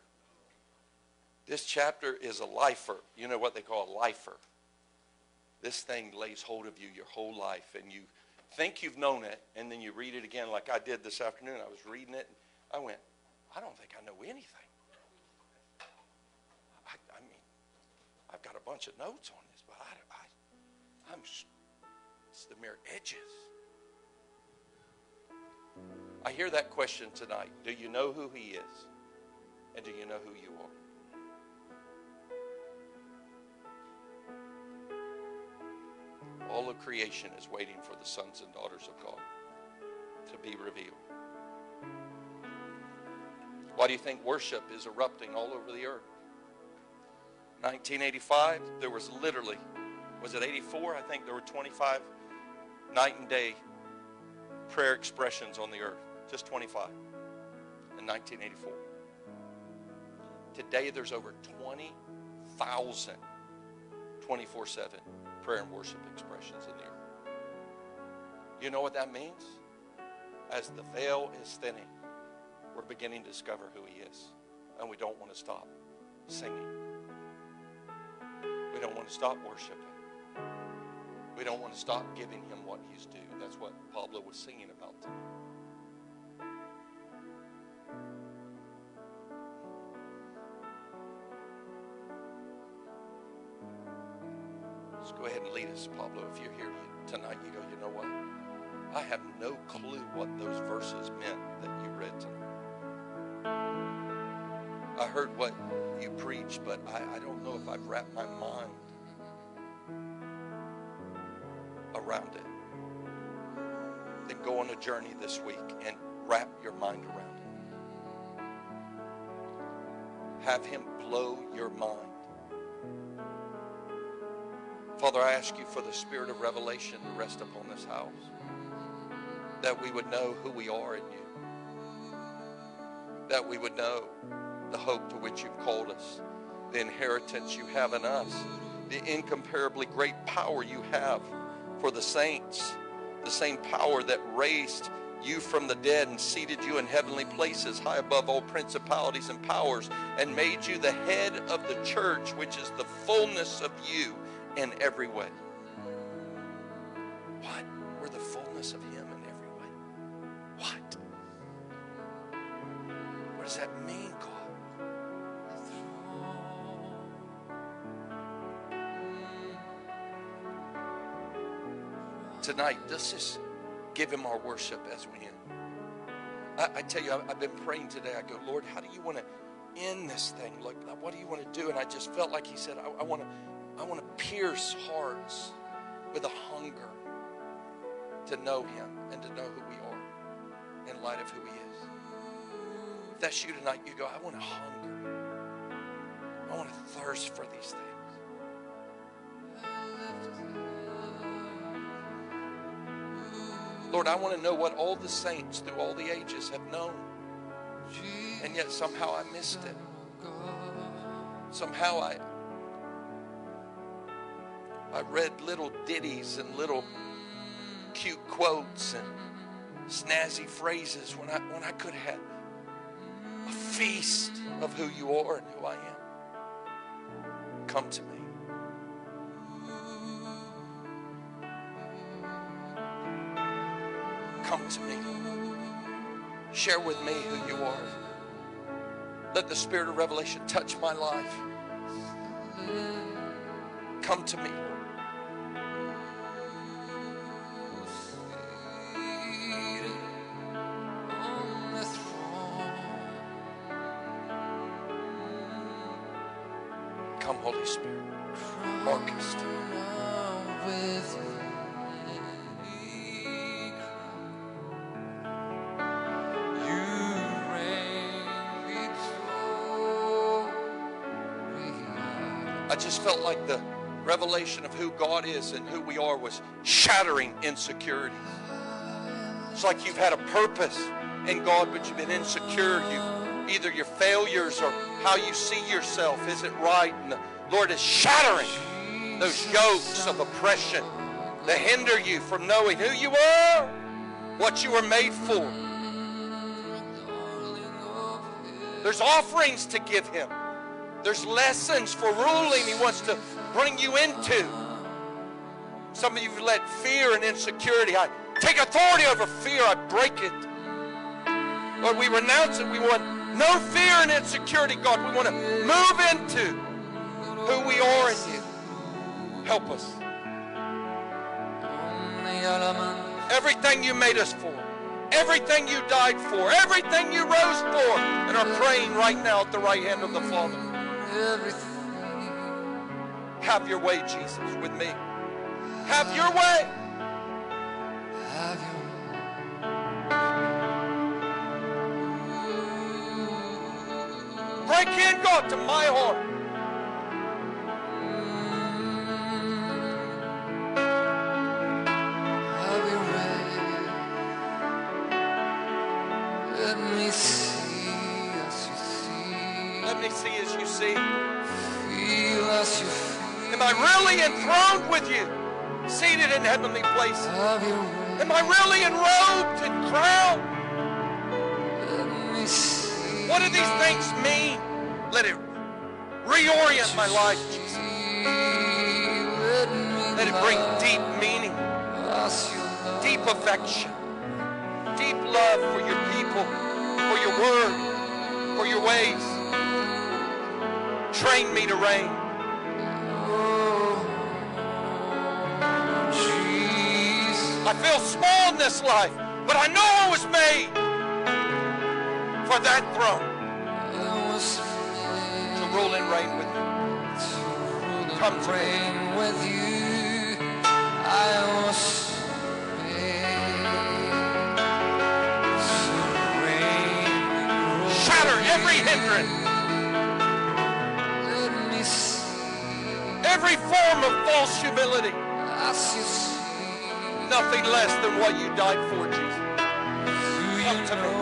This chapter is a lifer. You know what they call a lifer. This thing lays hold of you your whole life, and you think you've known it, and then you read it again like I did this afternoon. I was reading it, and I went, I don't think I know anything. I, I mean, I've got a bunch of notes on this, but I, I, I'm, the mere edges. I hear that question tonight. Do you know who he is? And do you know who you are? All of creation is waiting for the sons and daughters of God to be revealed. Why do you think worship is erupting all over the earth? 1985, there was literally, was it 84? I think there were 25 night and day prayer expressions on the earth. Just 25 in 1984. Today, there's over 20,000 24 7 prayer and worship expressions in the earth. You know what that means? As the veil is thinning, we're beginning to discover who He is. And we don't want to stop singing. We don't want to stop worshiping. We don't want to stop giving Him what He's due. That's what Pablo was singing about tonight. go ahead and lead us, Pablo. If you're here tonight, you go, you know what? I have no clue what those verses meant that you read tonight. I heard what you preached, but I, I don't know if I've wrapped my mind around it. Then go on a journey this week and wrap your mind around it. Have him blow your mind Father, I ask you for the spirit of revelation to rest upon this house, that we would know who we are in you, that we would know the hope to which you've called us, the inheritance you have in us, the incomparably great power you have for the saints, the same power that raised you from the dead and seated you in heavenly places high above all principalities and powers and made you the head of the church, which is the fullness of you in every way. What? We're the fullness of Him in every way. What? What does that mean, Tonight, let's just give Him our worship as we end. I, I tell you, I, I've been praying today. I go, Lord, how do you want to end this thing? Like, what do you want to do? And I just felt like He said, I, want to I want to pierce hearts with a hunger to know Him and to know who we are in light of who He is. If that's you tonight, you go, I want to hunger. I want to thirst for these things. Lord, I want to know what all the saints through all the ages have known. And yet somehow I missed it. Somehow I, I read little ditties and little cute quotes and snazzy phrases when I, when I could have had a feast of who you are and who I am. Come to me. Me. Share with me who you are. Let the spirit of revelation touch my life. Come to me, revelation of who God is and who we are was shattering insecurities. It's like you've had a purpose in God, but you've been insecure. You've either your failures or how you see yourself isn't right. And the Lord is shattering those yokes of oppression that hinder you from knowing who you are, what you were made for. There's offerings to give him. There's lessons for ruling he wants to bring you into. Some of you let fear and insecurity. I take authority over fear. I break it. Lord, we renounce it. We want no fear and insecurity, God. We want to move into who we are in you. Help us. Everything you made us for. Everything you died for. Everything you rose for. And are praying right now at the right hand of the Father. Have your way, Jesus, with me. Have your way. Break in, God, to my heart. I really enthroned with you, seated in heavenly places? Have your way. Am I really enrobed and crowned? Let me see. What do these things mean? Let it reorient my life, Jesus. Let it bring deep meaning, deep affection, deep love for your people, for your word, for your ways. Train me to reign. I feel small in this life, but I know I was made for that throne to rule and reign with you. Come to reign with you. I was made Shatter every hindrance, every form of false humility. Nothing less than what you died for, Jesus. Come to me.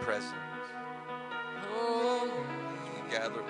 Presence. Oh, we gather